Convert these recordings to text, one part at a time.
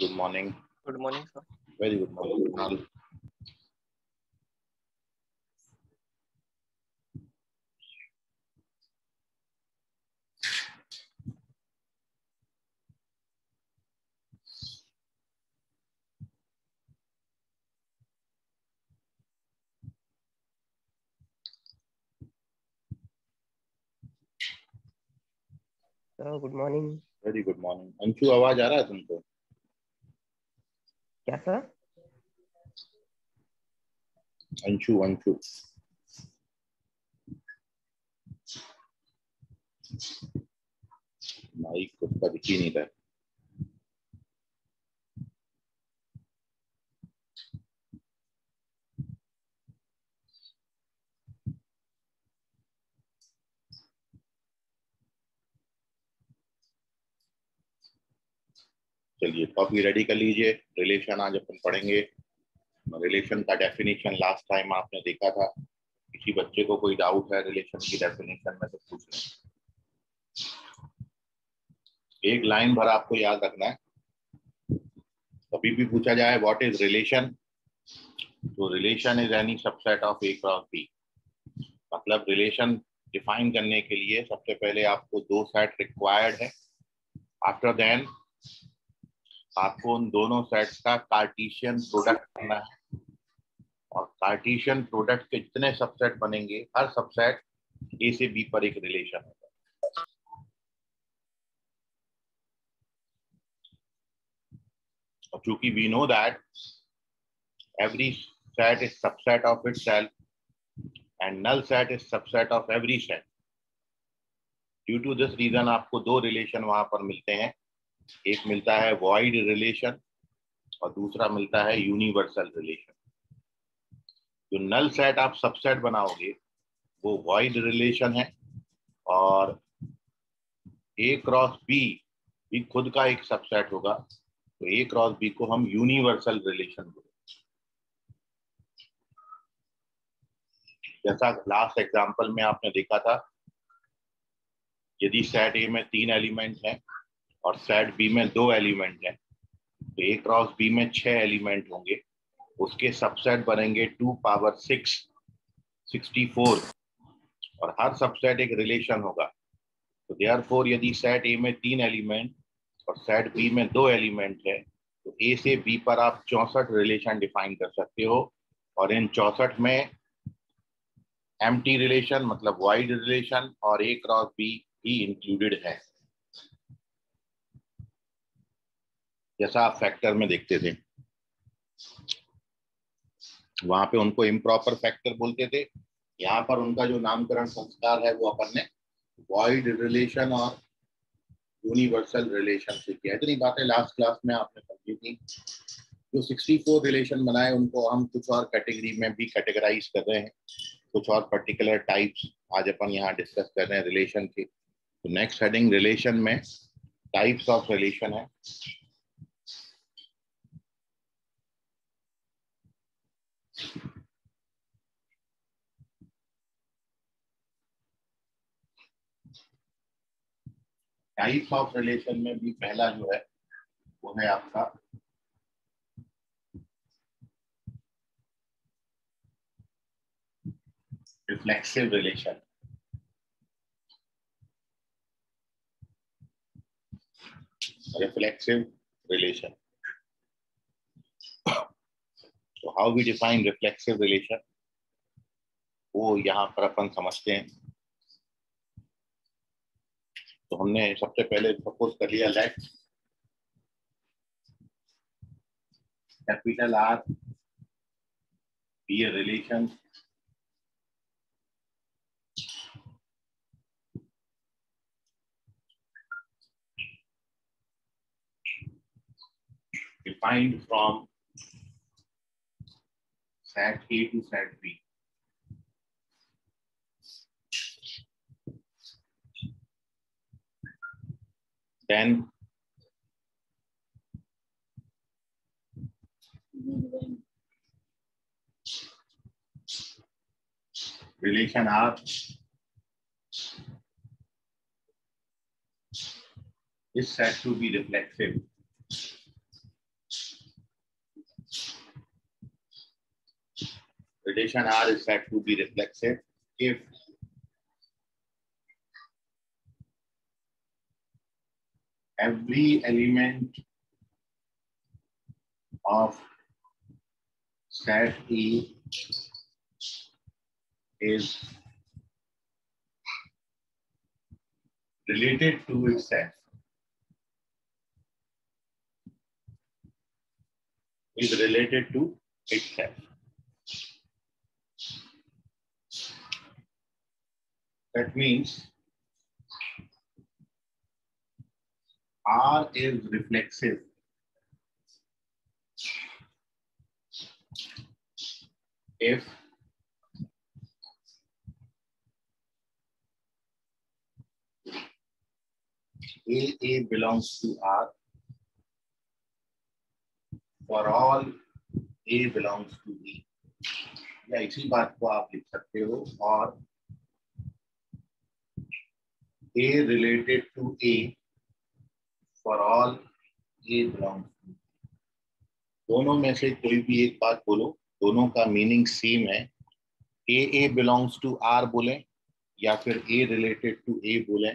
Good morning. Good morning, sir. Very good morning. Kunal. Sir good morning Very good morning. Anshu आवाज़ आ रहा है तुमको क्या सर अंशु अंशु माइक उसका दिख ही नहीं रहा चलिए कॉपी रेडी कर लीजिए। रिलेशन आज अपन पढ़ेंगे। रिलेशन का डेफिनेशन लास्ट टाइम आपने देखा था। किसी बच्चे को कोई डाउट है रिलेशन की डेफिनेशन में तो पूछ लें। एक लाइन भर आपको याद रखना है। कभी भी पूछा जाए व्हाट इज़ रिलेशन तो relation is any subset of A cross B मतलब रिलेशन डिफाइन करने के लिए सबसे पहले आपको दो सेट रिक्वायर्ड है। आफ्टर देन आपको उन दोनों सेट्स का कार्टिशियन प्रोडक्ट करना है। और कार्टिशियन प्रोडक्ट के जितने सबसेट बनेंगे, हर सबसेट ए से बी पर एक रिलेशन होगा। और चूँकि we know that every set is subset of itself and null set is subset of every set, due to this reason आपको दो रिलेशन वहाँ पर मिलते हैं। एक मिलता है void रिलेशन और दूसरा मिलता है यूनिवर्सल रिलेशन जो नल सेट आप सबसेट बनाओगे, वो void रिलेशन है और ए क्रॉस बी भी खुद का एक सबसेट होगा तो ए क्रॉस बी को हम यूनिवर्सल रिलेशन बोलते जैसा लास्ट एग्जांपल में आपने देखा था, यदि सेट ए में तीन एलिमेंट है और सेट बी में दो एलिमेंट है। तो ए क्रॉस बी में छह एलिमेंट होंगे। उसके सबसेट बनेंगे two power six sixty four और हर सबसेट एक रिलेशन होगा। तो देयर फोर यदि सेट ए में तीन एलिमेंट और सेट बी में दो एलिमेंट है तो ए से बी पर आप चौसठ रिलेशन डिफाइन कर सकते हो। और इन चौसठ में एम्प्टी रिलेशन मतलब वाइड रिलेशन और ए क्रॉस बी भी इंक्लूडेड है। जैसा आप फैक्टर में देखते थे। वहाँ पे उनको इम्प्रॉपर फैक्टर बोलते थे। यहाँ पर उनका जो नामकरण संस्कार है, वो अपन ने वाइड रिलेशन और यूनिवर्सल रिलेशन से किया। इतनी बातें लास्ट क्लास में आपने समझी थी। जो 64 रिलेशन बनाए, उनको हम कुछ और कैटेगरी में भी कैटेगराइज कर रहे हैं। कुछ और पर्टिकुलर टाइप्स आज अपन यहाँ डिस्कस कर रहे हैं रिलेशन के। तो नेक्स्ट हेडिंग रिलेशन में टाइप्स ऑफ़ रिलेशन है। टाइप ऑफ़ रिलेशन में भी पहला जो है, वो है आपका reflexive relation reflexive relation How we define reflexive relation? वो यहाँ पर अपन समझते हैं तो हमने सबसे पहले सपोज़ कर लिया let capital R be a relation defined from set A to set B. Then relation R is said to be reflexive. Relation R is said to be reflexive if every element of set E is related to itself. Is related to itself. That means R is reflexive. If A, A belongs to R, for all A belongs to B. या इसी बात को आप लिख सकते हो और A related to A for all A belongs to दोनों में से कोई भी एक बात बोलो, दोनों का मीनिंग सेम है। A a belongs to R बोले या फिर ए रिलेटेड टू ए बोले।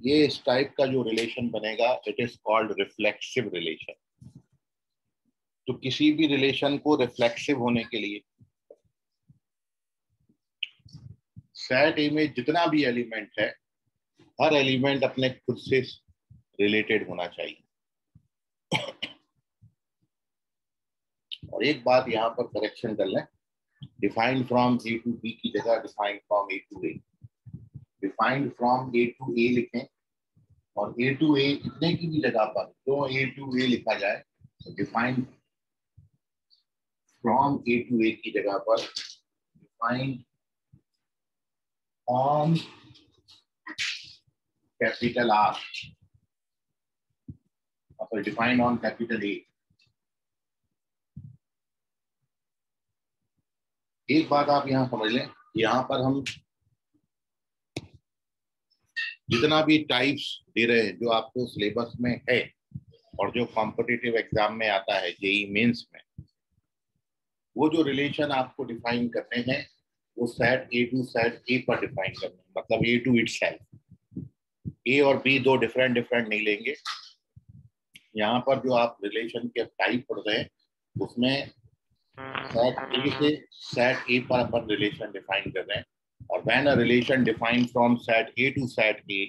ये इस टाइप का जो रिलेशन बनेगा it is called reflexive relation तो किसी भी रिलेशन को रिफ्लेक्सिव होने के लिए सेट ए में जितना भी एलिमेंट है, हर एलिमेंट अपने खुद से रिलेटेड होना चाहिए। और एक बात यहाँ पर करेक्शन कर लें। Defined from A to B की जगह defined from A to A defined from A to A लिखें और ए टू ए इतने की भी जगह पर तो ए टू ए लिखा जाए तो defined from A to A की जगह पर डिफाइंड ऑन कैपिटल आर और डिफाइंड ऑन कैपिटल ए एक बात आप यहाँ समझ लें, यहाँ पर हम जितना भी टाइप्स दे रहे हैं, जो आपको सिलेबस में है, और जो कॉम्पिटिटिव एग्ज़ाम में आता है, जेई मेंस में, वो जो रिलेशन आपको डिफाइन करने हैं वो set A to set A पर डिफाइन करने हैं। मतलब ए टू इट ए और बी दो डिफरेंट डिफरेंट नहीं लेंगे। यहाँ पर जो आप रिलेशन के टाइप पढ़ रहे हैं, उसमें सेट ए से सेट ए पर अपन रिलेशन डिफाइन कर रहे हैं। और when a relation define from set A to set A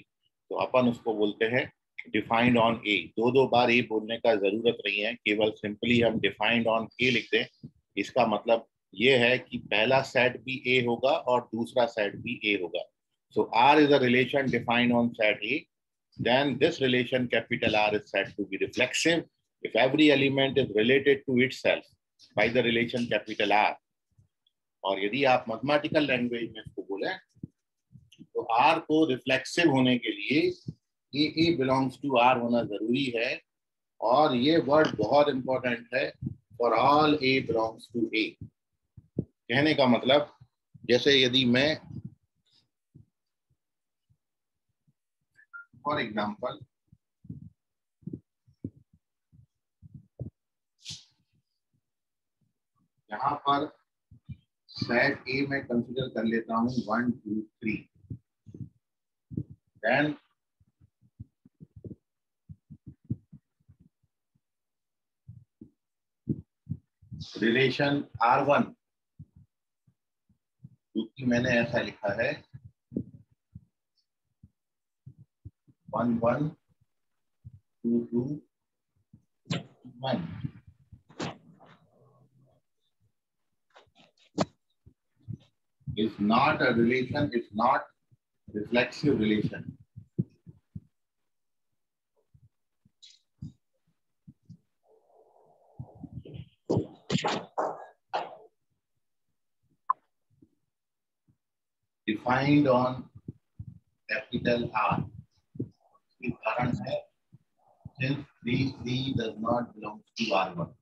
तो अपन उसको बोलते हैं डिफाइंड ऑन ए दो दो बार ए बोलने का ज़रूरत नहीं है, केवल सिंपली हम डिफाइंड ऑन ए लिख दें। इसका मतलब ये है कि पहला सेट भी ए होगा और दूसरा सेट भी ए होगा so R is a relation defined on set A then this relation capital R is said to be reflexive if every element is related to itself by the relation capital R. और यदि आप mathematical language में इसको बोले तो R को reflexive होने के लिए a a belongs to R होना ज़रूरी है, और ये वर्ड बहुत इंपॉर्टेंट है for all a belongs to A कहने का मतलब जैसे यदि मैं फॉर एग्ज़ाम्पल यहाँ पर सेट ए में कंसीडर कर लेता हूँ one two three then relation R one क्योंकि मैंने ऐसा लिखा है one one, two two, one is not a relation is not reflexive relation Thank you. Defined on capital R के कारण है since three three does not belong to R one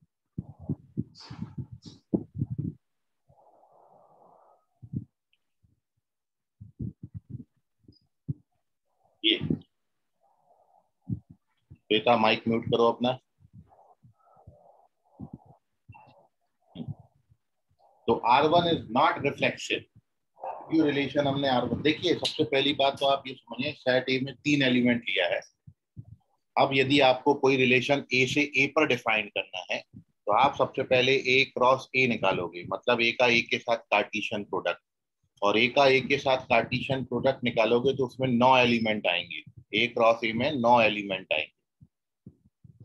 बेटा mic mute करो अपना। तो R one is not reflection क्यों relation हमने R one देखिए, सबसे पहली बात तो आप ये समझिए सेट ए में तीन एलिमेंट लिया है। अब यदि आपको कोई रिलेशन ए से ए पर डिफाइन करना है तो आप सबसे पहले ए क्रॉस ए निकालोगे। मतलब ए का ए के साथ कार्टिशन प्रोडक्ट और ए का ए के साथ कार्टिशन प्रोडक्ट निकालोगे तो उसमें नौ एलिमेंट आएँगे। ए क्रॉस ए में नौ एलिमेंट आएँगे।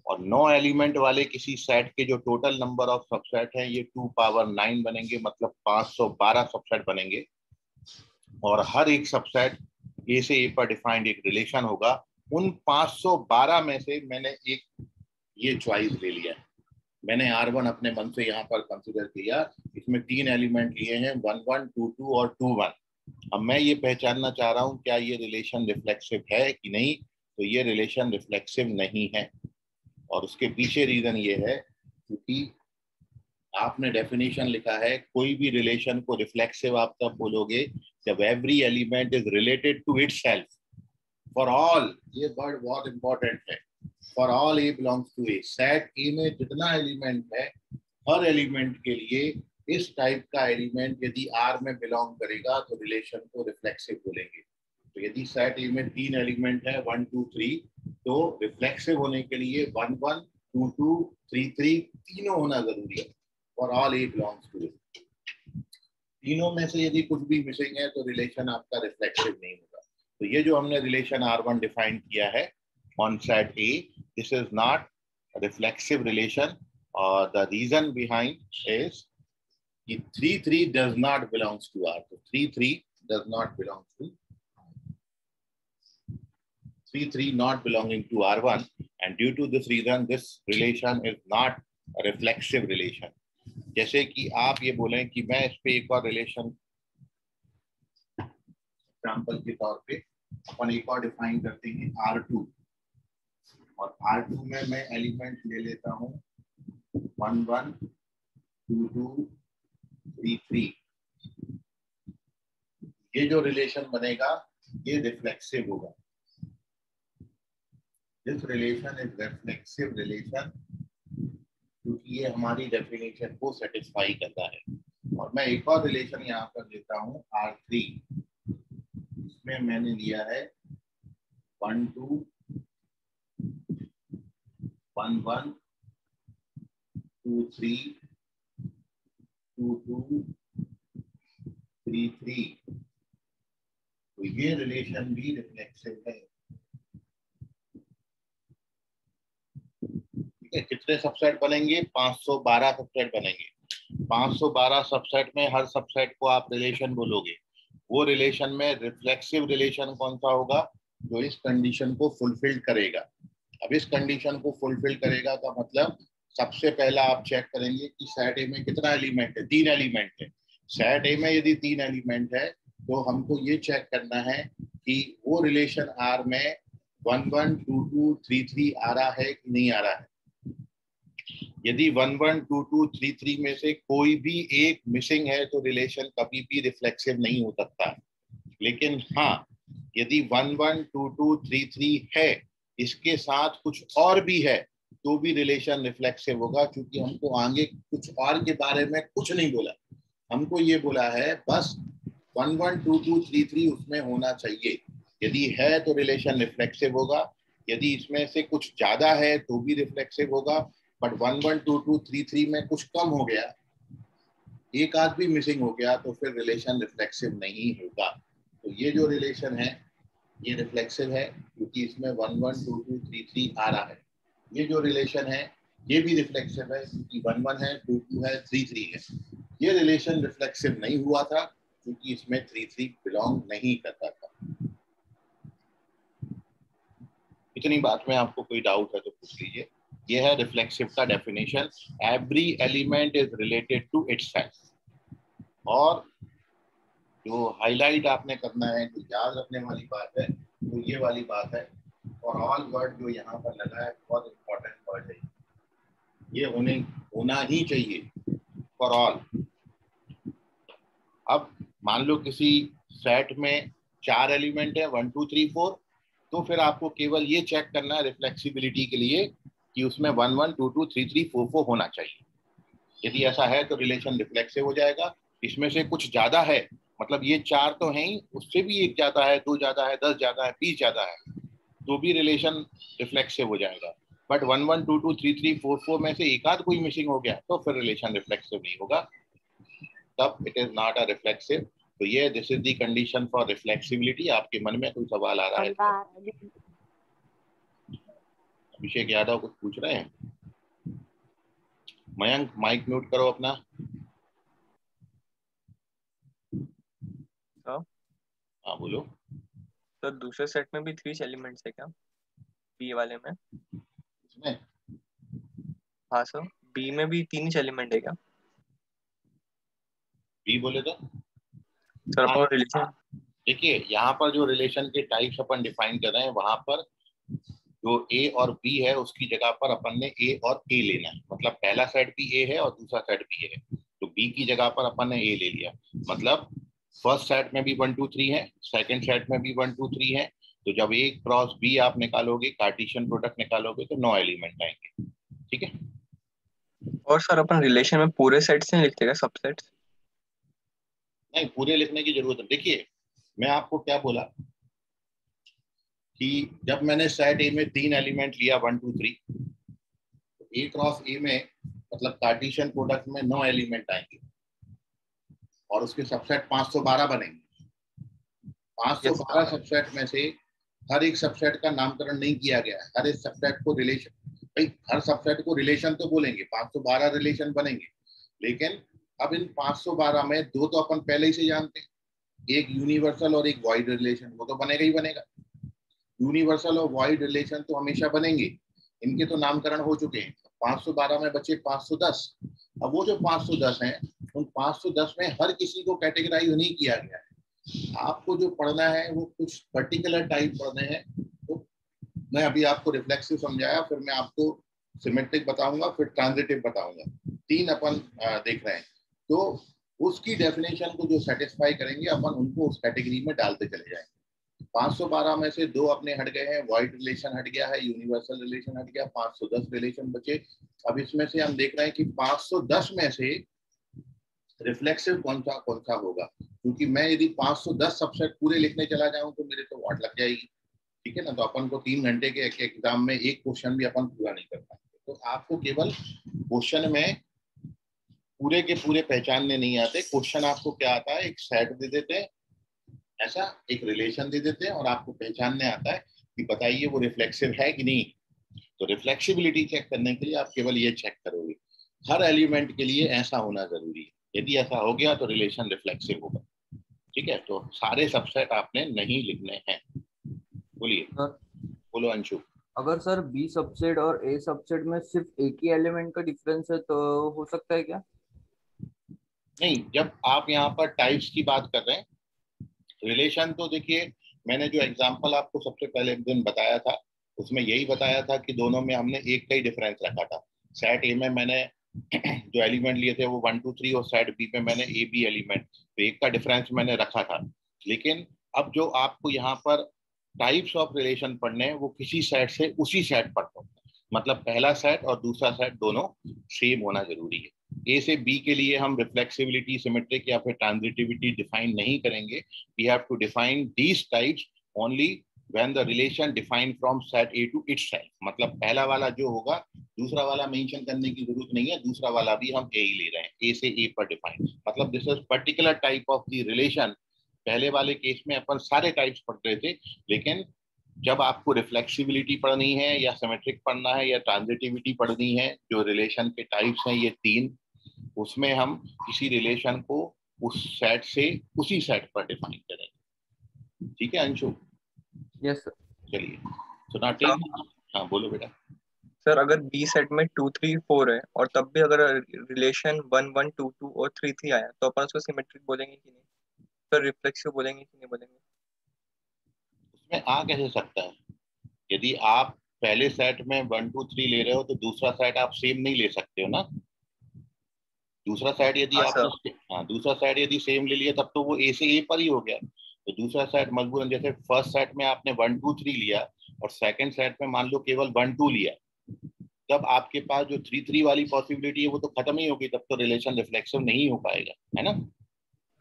और नौ एलिमेंट वाले किसी सेट के जो टोटल नंबर ऑफ़ सबसेट है, ये टू पावर नाइन बनेंगे मतलब पाँच सौ बारह सबसेट बनेंगे। और हर एक सबसेट ए से ए पर डिफाइंड एक रिलेशन होगा। उन 512 में से मैंने एक ये च्वाइस ले लिया। मैंने आर वन अपने मन से यहाँ पर कंसिडर किया। इसमें तीन एलिमेंट लिए हैं वन वन टू टू और टू वन अब मैं ये पहचानना चाह रहा हूँ, क्या ये रिलेशन रिफ्लेक्सिव है कि नहीं? तो ये रिलेशन रिफ्लेक्सिव नहीं है। और उसके पीछे रीजन ये है, क्योंकि आपने डेफिनेशन लिखा है, कोई भी रिलेशन को रिफ्लेक्सिव आप तब बोलोगे जब every element is related to itself for all ये वर्ड बहुत इंपॉर्टेंट है। For all a belongs to a set A में जितना एलिमेंट है, हर एलिमेंट के लिए इस टाइप का एलिमेंट यदि आर में बिलोंग करेगा तो रिलेशन को रिफ्लेक्सिव बोलेंगे। तो यदि सेट ए में तीन एलिमेंट है वन टू थ्री तो रिफ्लेक्सिव होने के लिए one one two two three three तीनों होना ज़रूरी है। For all a belongs to तीनों में से यदि कुछ भी मिसिंग है तो रिलेशन आपका रिफ्लेक्सिव नहीं होगा। तो ये जो हमने रिलेशन आर वन डिफाइन किया है on set A this is not reflexive relation और द रीजन बिहाइंड इज़ कि three three does not belongs to R तो three three does not belong to three three not belonging to R1 and due to this reason, this relation is not a reflexive relation. जैसे कि आप ये बोलें कि मैं इस पे एक और रिलेशन एग्ज़ाम्पल के तौर पे अपन एक और डिफाइन करते हैं आर टू और आर टू में मैं एलिमेंट ले लेता हूँ। One one two two three three ये जो रिलेशन बनेगा, ये रिफ्लेक्सिव होगा। This relation is reflexive relation क्योंकि ये हमारी डेफिनेशन को सेटिस्फाई करता है। और मैं एक और रिलेशन यहाँ पर लेता हूँ आर थ्री इसमें मैंने लिया है one two one one two three two two three three तो ये रिलेशन भी रिफ्लेक्सिव है। ठीक कितने सबसेट बनेंगे? 512 सबसेट बनेंगे। 512 सबसेट में हर सबसेट को आप रिलेशन बोलोगे। वो रिलेशन में रिफ्लेक्सिव रिलेशन कौन सा होगा? जो इस कंडीशन को फुलफिल करेगा। अब इस कंडीशन को फुलफिल करेगा का मतलब सबसे पहला आप चेक करेंगे कि सेट ए में कितना एलिमेंट है? तीन एलिमेंट है। सेट ए में यदि तीन एलिमेंट है तो हमको ये चेक करना है कि वो रिलेशन आर में one one two two three three आ रहा है कि नहीं आ रहा है। यदि one one two two three three में से कोई भी एक मिसिंग है तो रिलेशन कभी भी रिफ्लेक्सिव नहीं हो सकता। लेकिन हाँ यदि one one two two three three है, इसके साथ कुछ और भी है तो भी रिलेशन रिफ्लेक्सिव होगा, क्योंकि हमको आगे कुछ और के बारे में कुछ नहीं बोला। हमको ये बोला है, बस one one two two three three उसमें होना चाहिए। यदि है तो रिलेशन रिफ्लेक्सिव होगा। यदि इसमें से कुछ ज़्यादा है तो भी रिफ्लेक्सिव होगा। But one one two two three three में कुछ कम हो गया, एक आध भी मिसिंग हो गया तो फिर रिलेशन रिफ्लेक्सिव नहीं होगा। तो ये जो रिलेशन है, ये रिफ्लेक्सिव है, क्योंकि इसमें one one two two three three आ रहा है। ये जो रिलेशन है, ये भी रिफ्लेक्सिव है, क्योंकि वन वन है टू टू है थ्री थ्री है। ये रिलेशन रिफ्लेक्सिव नहीं हुआ था, क्योंकि इसमें थ्री थ्री बिलोंग नहीं करता था। इतनी बात में आपको कोई डाउट है तो पूछ लीजिए। ये है रिफ्लेक्सिव का definition every element is related to itself और जो हाईलाइट आपने करना है, जो याद रखने वाली बात है, वो ये वाली बात है। और ऑल वर्ड जो यहाँ पर लगा है, बहुत इंपॉर्टेंट वर्ड है ये। होने, होना ही चाहिए फॉर ऑल अब मान लो किसी सेट में चार एलिमेंट है वन टू थ्री फोर तो फिर आपको केवल ये चेक करना है रिफ्लेक्सिबिलिटी के लिए कि उसमें one one two two three three four four होना चाहिए। यदि ऐसा है तो रिलेशन रिफ्लेक्सिव हो जाएगा। इसमें से कुछ ज़्यादा है मतलब ये चार तो है ही उससे भी एक ज़्यादा है दो ज़्यादा है दस ज़्यादा है बीस ज़्यादा है तो भी रिलेशन रिफ्लेक्सिव हो जाएगा। But one one two two three three four four में से एक आध कोई मिसिंग हो गया तो फिर रिलेशन रिफ्लेक्सिव नहीं होगा। तब it is not a reflexive तो ये this is the condition for reflexibility आपके मन में कोई सवाल आ रहा है अभिषेक यादव कुछ पूछ रहे हैं? मयंक माइक म्यूट करो अपना। हाँ। बोलो। तो दूसरे सेट में भी थ्री एलिमेंट्स है क्या? बी वाले में। इसमें? हाँ सर बी में भी तीन ही एलिमेंट है क्या? बी बोले तो? सर रिलेशन देखिए यहाँ पर जो रिलेशन के टाइप्स अपन डिफाइन कर रहे हैं वहाँ पर जो ए और बी है उसकी जगह पर अपन ने ए और ए लेना है। मतलब पहला सेट भी ए है और दूसरा सेट भी ए है। तो बी की जगह पर अपन ने ए ले लिया। मतलब फ़र्स्ट सेट में भी वन टू थ्री है सेकंड सेट में भी वन टू थ्री है। तो जब ए क्रॉस बी आप निकालोगे कार्टिशियन प्रोडक्ट निकालोगे तो नौ एलिमेंट आएँगे। ठीक है? और सर अपन रिलेशन में पूरे सेट से लिखते हैं सबसेट नहीं पूरे लिखने की ज़रूरत है देखिए मैं आपको क्या बोला? कि जब मैंने सेट ए में तीन एलिमेंट लिया one two three A cross A में मतलब कार्टिशियन प्रोडक्ट में नौ एलिमेंट आएँगे। और उसके सबसेट 512 बनेंगे। 512 सबसेट में से हर एक सबसेट का नामकरण नहीं किया गया है। हर एक सबसेट को रिलेशन भाई हर सबसेट को रिलेशन तो बोलेंगे 512 रिलेशन बनेंगे। लेकिन अब इन 512 में दो तो अपन पहले ही से जानते हैं। एक यूनिवर्सल और एक वाइड रिलेशन वो तो बनेगा ही बनेगा। यूनिवर्सल और वाइड रिलेशन तो हमेशा बनेंगे। इनके तो नामकरण हो चुके हैं। 512 में बचे 510 अब वो जो 510 हैं, उन 510 में हर किसी को कैटेगराइज नहीं किया गया है। आपको जो पढ़ना है, वो कुछ पर्टिकुलर टाइप पढ़ने हैं तो मैं अभी आपको रिफ्लेक्सिव समझाया, फिर मैं आपको सिमेट्रिक बताऊँगा, फिर ट्रांजिटिव बताऊँगा। तीन अपन देख रहे हैं। तो उसकी डेफिनेशन को जो सेटिस्फाई करेंगे, अपन उनको उस कैटेगरी में डालते चले जाएँगे। 512 में से दो अपने हट गए हैं वाइड रिलेशन हट गया है यूनिवर्सल रिलेशन हट गया 510 रिलेशन बचे। अब इसमें से हम देख रहे हैं कि 510 में से रिफ्लेक्सिव कौन सा कौन सा होगा? क्योंकि मैं यदि 510 सबसेट पूरे लिखने चला जाऊँ तो मेरे तो वाट लग जाएगी। ठीक है ना? तो अपन को तीन घंटे के एग्ज़ाम में एक क्वेश्चन भी अपन पूरा नहीं कर पाएँगे। तो आपको केवल क्वेश्चन में पूरे के पूरे पहचानने नहीं आते। क्वेश्चन आपको क्या आता है? एक सेट दे देते हैं ऐसा एक रिलेशन दे देते हैं और आपको पहचानने आता है कि बताइए वो रिफ्लेक्सिव है कि नहीं। तो रिफ्लेक्सिबिलिटी चेक करने के लिए आप केवल ये चेक करोगे। हर एलिमेंट के लिए ऐसा होना ज़रूरी है। यदि ऐसा हो गया तो रिलेशन रिफ्लेक्सिव होगा। ठीक है? तो सारे सबसेट आपने नहीं लिखने हैं। बोलिए। बोलो अंशु। अगर सर बी सबसेट और ए सबसेट में सिर्फ़ एक ही एलिमेंट का डिफरेंस है तो हो सकता है क्या? नहीं जब आप यहाँ पर टाइप्स की बात कर रहे हैं रिलेशन तो देखिए, मैंने जो एग्जांपल आपको सबसे पहले दिन बताया था, उसमें यही बताया था कि दोनों में हमने एक का ही डिफरेंस रखा था। सेट ए में मैंने जो एलिमेंट लिए थे वो वन टू थ्री और सेट बी में मैंने ए बी एलिमेंट तो एक का डिफरेंस मैंने रखा था। लेकिन अब जो आपको यहाँ पर टाइप्स ऑफ़ रिलेशन पढ़ने हैं, वो किसी सेट से उसी सेट पर मतलब पहला सेट और दूसरा सेट दोनों सेम होना ज़रूरी है। ए से बी के लिए हम रिफ्लेक्सिबिलिटी सिमेट्रिक या फिर ट्रांजिटिविटी डिफाइन नहीं करेंगे। We have to define these types only when the relation define from set A to its मतलब पहला वाला जो होगा, दूसरा वाला मेंशन करने की ज़रूरत नहीं है, दूसरा वाला भी हम ए ही ले रहे हैं। ए से ए पर डिफाइन मतलब this is particular type of the relation पहले वाले केस में अपन सारे टाइप्स पढ़ रहे थे, लेकिन जब आपको रिफ्लेक्सिबिलिटी पढ़नी है या सिमेट्रिक पढ़ना है या ट्रांजिटिविटी पढ़नी है जो रिलेशन के टाइप्स हैं ये तीन उसमें हम किसी रिलेशन को उस सेट से उसी सेट पर डिफाइन करेंगे। ठीक है अंशु? यस सर चलिए। तो ना टेक हाँ बोलो बेटा। सर अगर बी सेट में टू थ्री फोर है और तब भी अगर relation one one two two और थ्री थ्री आया तो अपन उसको सिमेट्रिक बोलेंगे कि नहीं? सर रिफ्लेक्सिव बोलेंगे कि नहीं बोलेंगे? उसमें आ कैसे सकता है? यदि आप पहले सेट में वन टू थ्री ले रहे हो तो दूसरा सेट आप सेम नहीं ले सकते हो ना? दूसरा साइड यदि हाँ, आपने हाँ दूसरा साइड यदि सेम ले लिया तब तो वो ए से ए पर ही हो गया। तो दूसरा साइड मजबूरन जैसे फ़र्स्ट सेट में आपने वन टू थ्री लिया और सेकंड सेट में मान लो केवल वन टू लिया तब आपके पास जो थ्री थ्री वाली पॉसिबिलिटी है वो तो खत्म ही होगी तब तो रिलेशन रिफ्लेक्सिव नहीं हो पाएगा है ना?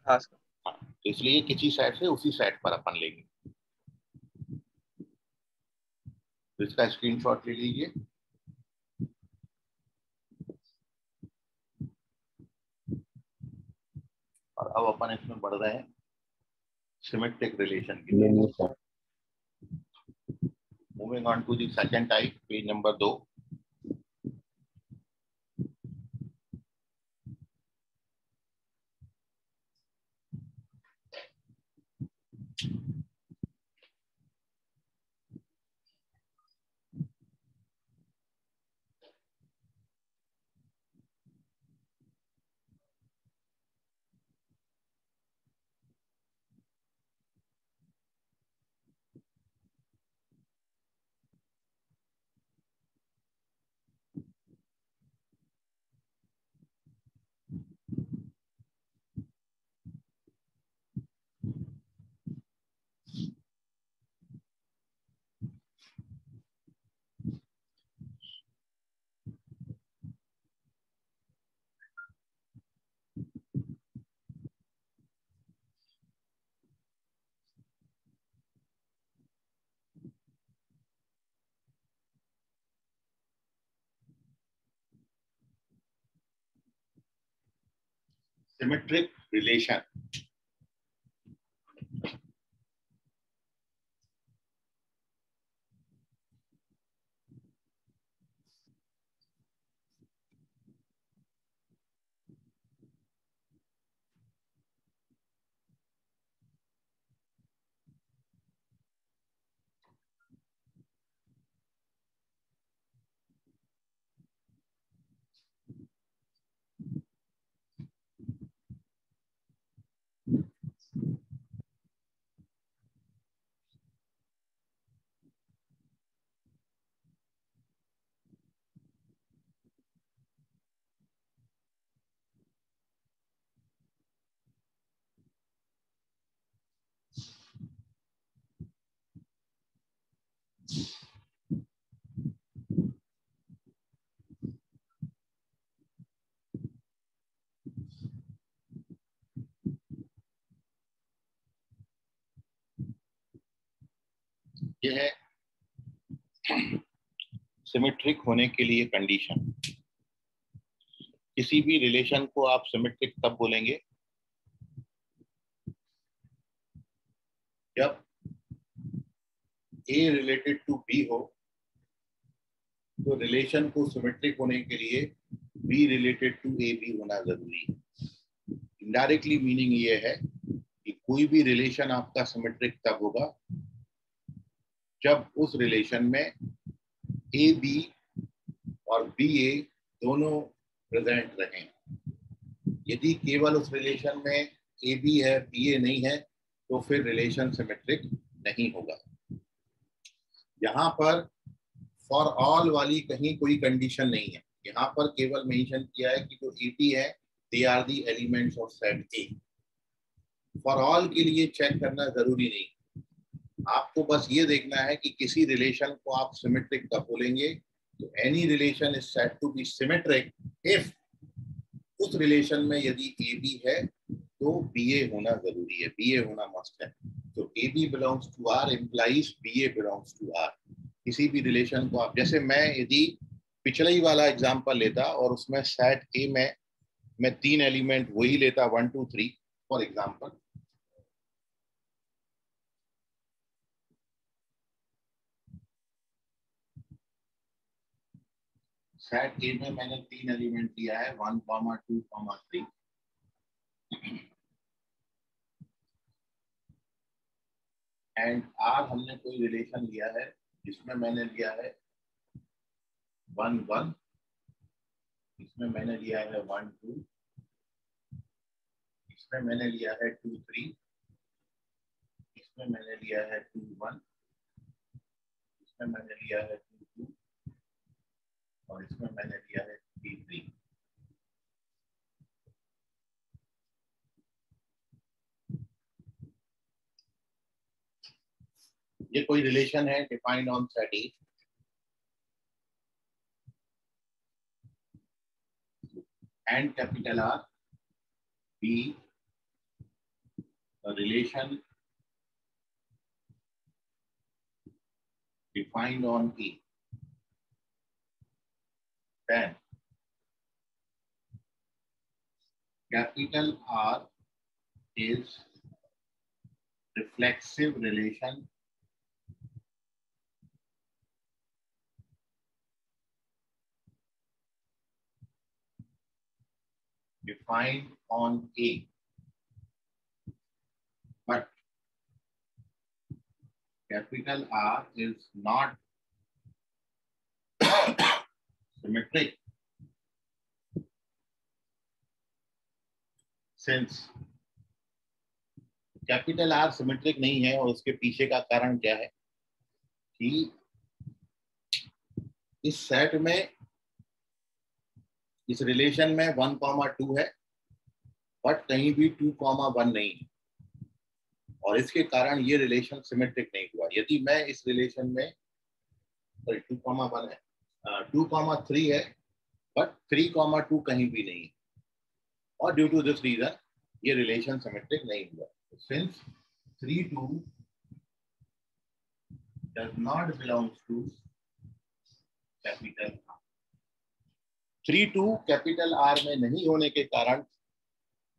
हाँ हाँ तो इसलिए किसी साइड से उसी साइड पर अपन लेंगे। तो इसका स्क्रीनशॉट ले लीजिए। और अब अपन इसमें बढ़ रहे हैं सिमेट्रिक रिलेशन की moving on to the second type page number दो symmetric relation. ये है सिमेट्रिक होने के लिए कंडीशन किसी भी रिलेशन को आप सिमेट्रिक तब बोलेंगे जब ए रिलेटेड टू बी हो तो रिलेशन को सिमेट्रिक होने के लिए b related to a b होना ज़रूरी है। इनडायरेक्टली मीनिंग ये है कि कोई भी रिलेशन आपका सिमेट्रिक तब होगा जब उस रिलेशन में ए बी और बी ए दोनों प्रेजेंट रहें। यदि केवल उस रिलेशन में ए बी है बी ए नहीं है तो फिर रिलेशन सिमेट्रिक नहीं होगा। यहाँ पर फॉर ऑल वाली कहीं कोई कंडीशन नहीं है। यहाँ पर केवल मेंशन किया है कि जो ए टी है they are the elements of set A for all के लिए चेक करना ज़रूरी नहीं। आपको बस ये देखना है कि किसी रिलेशन को आप सिमेट्रिक का बोलेंगे तो any relation is set to be symmetric if उस रिलेशन में यदि ए बी है तो बी ए होना ज़रूरी है बी ए होना मस्ट है। तो a b belongs to R implies b a belongs to R किसी भी रिलेशन को आप, जैसे मैं यदि पिछले ही वाला एग्ज़ाम्पल लेता और उसमें सेट ए में, मैं तीन एलिमेंट वही लेता one two three for example set A में मैंने तीन एलिमेंट दिया है one comma two comma three and R हमने कोई रिलेशन लिया है, जिसमें मैंने लिया है वन वन इसमें मैंने लिया है वन टू इसमें मैंने लिया है टू थ्री इसमें मैंने लिया है टू वन इसमें मैंने लिया है और इसमें मैंने दिया है बी थ्री ये कोई रिलेशन है? Defined on set and capital R be relation defined on E Then capital R is reflexive relation defined on A. But capital R is not symmetric since capital R symmetric नहीं है और उसके पीछे का कारण क्या है? कि इस सेट में, इस रिलेशन में वन कॉमा टू है बट कहीं भी टू कॉमा वन नहीं है। और इसके कारण ये रिलेशन सिमेट्रिक नहीं हुआ। यदि मैं इस रिलेशन में सॉरी टू कॉमा वन है टू कॉमा थ्री है बट थ्री कॉमा टू कहीं भी नहीं और ड्यू टू दिस रीजन ये रिलेशन सिमेट्रिक नहीं हुआ। Since three two does not belongs capital R. 3 2 capital R में नहीं होने के कारण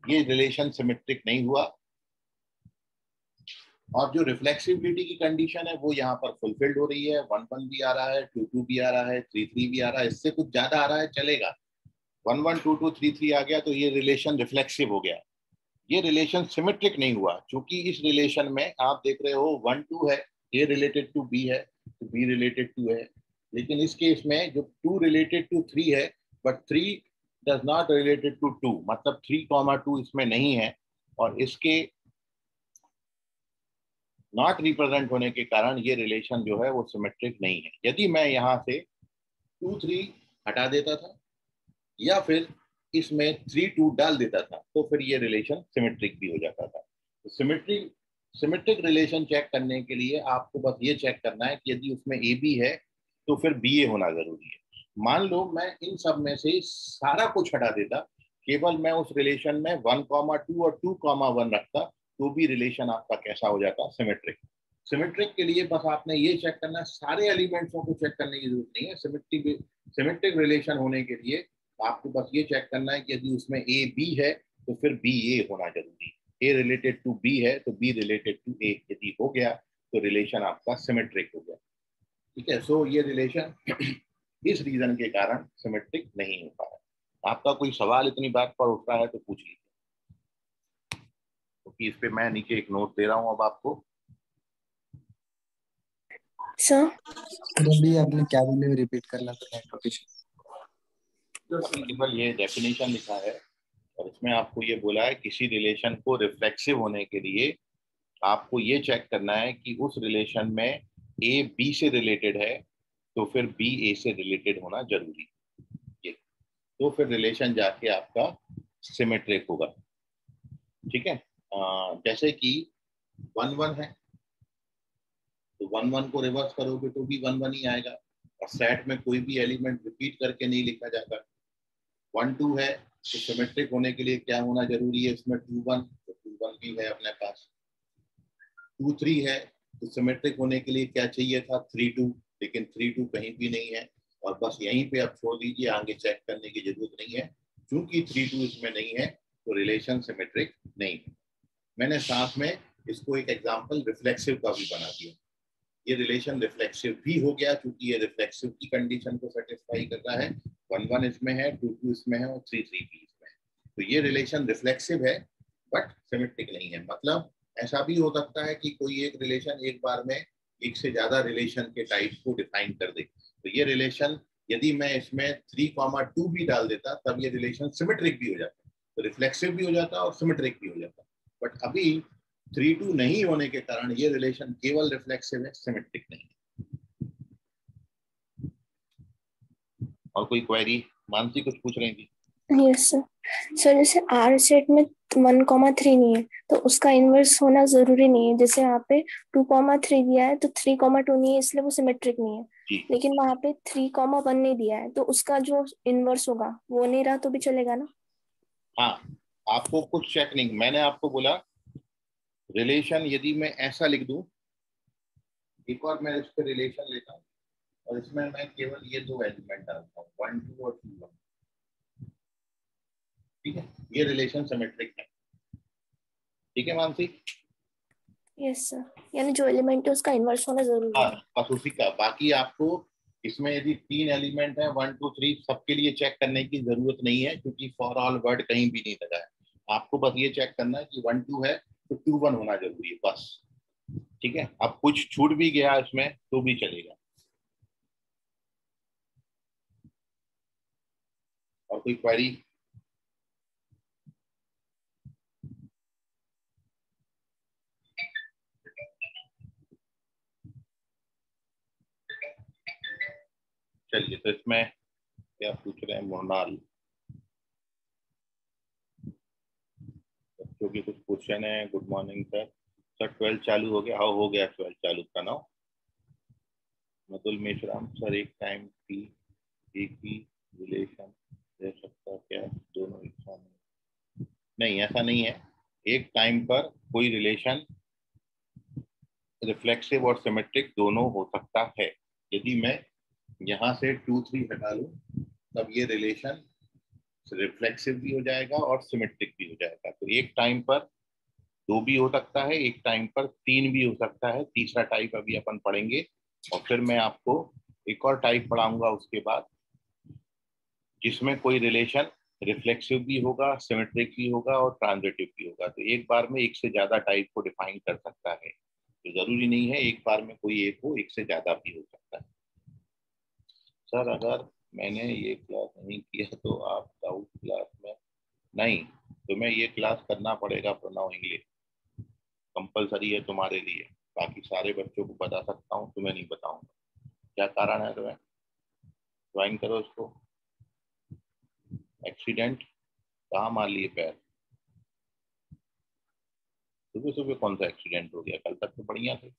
ये रिलेशन सिमेट्रिक नहीं हुआ। और जो रिफ्लेक्सिबिलिटी की कंडीशन है, वो यहाँ पर फुलफिल्ड हो रही है। वन वन भी आ रहा है टू टू भी आ रहा है थ्री थ्री भी आ रहा है। इससे कुछ ज़्यादा आ रहा है, चलेगा। One one two two three three आ गया तो ये रिलेशन रिफ्लेक्सिव हो गया। ये रिलेशन सिमेट्रिक नहीं हुआ, क्योंकि इस रिलेशन में आप देख रहे हो वन टू है ए रिलेटेड टू बी है तो बी रिलेटेड टू है लेकिन इस केस में जो टू रिलेटेड टू थ्री है but three does not related to two मतलब थ्री कॉमा टू इसमें नहीं है। और इसके नॉट रिप्रेजेंट होने के कारण ये रिलेशन जो है वो सिमेट्रिक नहीं है। यदि मैं यहाँ से टू थ्री हटा देता था, या फिर इसमें थ्री टू डाल देता था तो फिर ये रिलेशन सिमेट्रिक भी हो जाता था। सिमेट्रिक सिमेट्रिक रिलेशन चेक करने के लिए आपको बस ये चेक करना है कि यदि उसमें ए बी है तो फिर बी ए होना ज़रूरी है। मान लो मैं इन सब में से सारा कुछ हटा देता, केवल मैं उस रिलेशन में वन कॉमा टू और टू कॉमा वन रखता तो भी रिलेशन आपका कैसा हो जाता सिमेट्रिक सिमेट्रिक के लिए बस आपने ये चेक करना है सारे एलिमेंट्सों को चेक करने की ज़रूरत नहीं है। सिमेट्रिक सिमेट्रिक रिलेशन होने के लिए आपको बस ये चेक करना है कि यदि उसमें ए बी है तो फिर बी ए होना ज़रूरी है। ए रिलेटेड टू बी है तो बी रिलेटेड टू ए यदि हो गया तो रिलेशन आपका सिमेट्रिक हो गया। ठीक है? सो ये रिलेशन इस रीजन के कारण सिमेट्रिक नहीं हो पाया। आपका कोई सवाल इतनी बात पर उठता है तो पूछ लीजिए। क्योंकि तो इस पे मैं नीचे एक नोट दे रहा हूँ अब आपको। सर अभी आपने क्या बोले रिपीट करना तो नेटवर्क ये डेफिनेशन लिखा है और इसमें आपको ये बोला है किसी रिलेशन को रिफ्लेक्सिव होने के लिए आपको ये चेक करना है कि उस रिलेशन में ए बी से रिलेटेड है तो फिर बी ए से रिलेटेड होना ज़रूरी ये तो फिर रिलेशन जाके आपका सिमेट्रिक होगा। ठीक है? जैसे कि वन वन है तो वन वन को रिवर्स करोगे तो भी वन वन ही आएगा, और सेट में कोई भी एलिमेंट रिपीट करके नहीं लिखा जाता। वन टू है तो सिमेट्रिक होने के लिए क्या होना ज़रूरी है? इसमें टू वन तो टू वन भी है अपने पास। टू थ्री है तो सिमेट्रिक होने के लिए क्या चाहिए था? थ्री टू लेकिन थ्री टू कहीं भी नहीं है, और बस यहीं पे आप छोड़ दीजिए, आगे चेक करने की ज़रूरत नहीं है। क्योंकि थ्री टू इसमें नहीं है तो रिलेशन सिमेट्रिक नहीं है। मैंने साथ में इसको एक एग्ज़ाम्पल रिफ्लेक्सिव का भी बना दिया। ये रिलेशन रिफ्लेक्सिव भी हो गया, क्योंकि ये रिफ्लेक्सिव की कंडीशन को सेटिस्फाई कर रहा है। वन वन इसमें है टू टू इसमें है और थ्री थ्री भी इसमें है। तो ये रिलेशन रिफ्लेक्सिव है बट सिमेट्रिक नहीं है। मतलब ऐसा भी हो सकता है कि कोई एक रिलेशन एक बार में एक से ज़्यादा रिलेशन के टाइप को डिफाइन कर दे। तो ये रिलेशन यदि मैं इसमें थ्री कॉमा टू भी डाल देता, तब ये रिलेशन सिमेट्रिक भी हो जाता। तो रिफ्लेक्सिव भी हो जाता और सिमेट्रिक भी हो जाता। बट अभी थ्री टू नहीं होने के कारण ये रिलेशन केवल रिफ्लेक्सिव है सिमेट्रिक नहीं और कोई क्वेरी मानसी कुछ पूछ रही थी यस सर सर जैसे आर सेट में वन कॉमा थ्री नहीं है तो उसका इनवर्स होना ज़रूरी नहीं है। जैसे वहाँ पे टू कॉमा थ्री दिया है तो थ्री कॉमा टू नहीं है इसलिए वो सिमेट्रिक नहीं है। लेकिन वहाँ पे थ्री कॉमा वन नहीं दिया है तो उसका जो इनवर्स होगा वो नहीं रहा तो भी चलेगा ना? हाँ। आपको कुछ चेक नहीं मैंने आपको बोला रिलेशन यदि मैं ऐसा लिख दूँ एक और मैं इस पर रिलेशन लेता हूँ और इसमें मैं केवल ये दो एलिमेंट डालता हूँ वन टू और टू वन ठीक है? ये रिलेशन सिमेट्रिक है। ठीक है मानसी? यस सर यानी जो एलिमेंट है उसका इनवर्स होना ज़रूरी हाँ। है बस उसी का। बाकी आपको इसमें यदि तीन एलिमेंट है वन टू थ्री सबके लिए चेक करने की ज़रूरत नहीं है क्योंकि फॉर ऑल वर्ड कहीं भी नहीं लगा है। आपको बस ये चेक करना है कि वन टू है तो टू वन होना ज़रूरी है, बस। ठीक है? अब कुछ छूट भी गया इसमें तो भी चलेगा। और कोई क्वेरी चलिए तो इसमें क्या पूछ रहे हैं मोहनाल बच्चों कुछ क्वेश्चन है good morning sir sir twelfth चालू हो गया। हाँ हो गया ट्वेल्थ चालू का नाउ मधुल मेश्राम सर एक टाइम की, एक ही रिलेशन रह सकता क्या? दोनों एक साथ नहीं, ऐसा नहीं है। एक टाइम पर कोई रिलेशन रिफ्लेक्सिव और सिमेट्रिक दोनों हो सकता है। यदि मैं यहाँ से टू थ्री हटा लूँ, तब ये रिलेशन रिफ्लेक्सिव भी हो जाएगा और सिमेट्रिक भी हो जाएगा। तो एक टाइम पर दो भी हो सकता है, एक टाइम पर तीन भी हो सकता है। तीसरा टाइप अभी अपन पढ़ेंगे और फिर मैं आपको एक और टाइप पढ़ाऊँगा उसके बाद, जिसमें कोई रिलेशन रिफ्लेक्सिव भी होगा सिमेट्रिक भी होगा और ट्रांजिटिव भी होगा। तो एक बार में एक से ज़्यादा टाइप को डिफाइन कर सकता है। तो ज़रूरी नहीं है, एक बार में कोई एक हो, एक से ज़्यादा भी हो सकता है। सर, अगर मैंने ये क्लास नहीं किया तो आप डाउट क्लास में नहीं तो मैं ये क्लास करना पड़ेगा प्रणव इंग्लिश। कंपलसरी है तुम्हारे लिए। बाकी सारे बच्चों को बता सकता हूँ, तुम्हें नहीं बताऊँगा। क्या कारण है तुम्हें? ज्वाइन करो इसको। एक्सीडेंट कहाँ मार लिए पैर? सुबह सुबह कौन सा एक्सीडेंट हो गया? कल तक तो बढ़िया थे।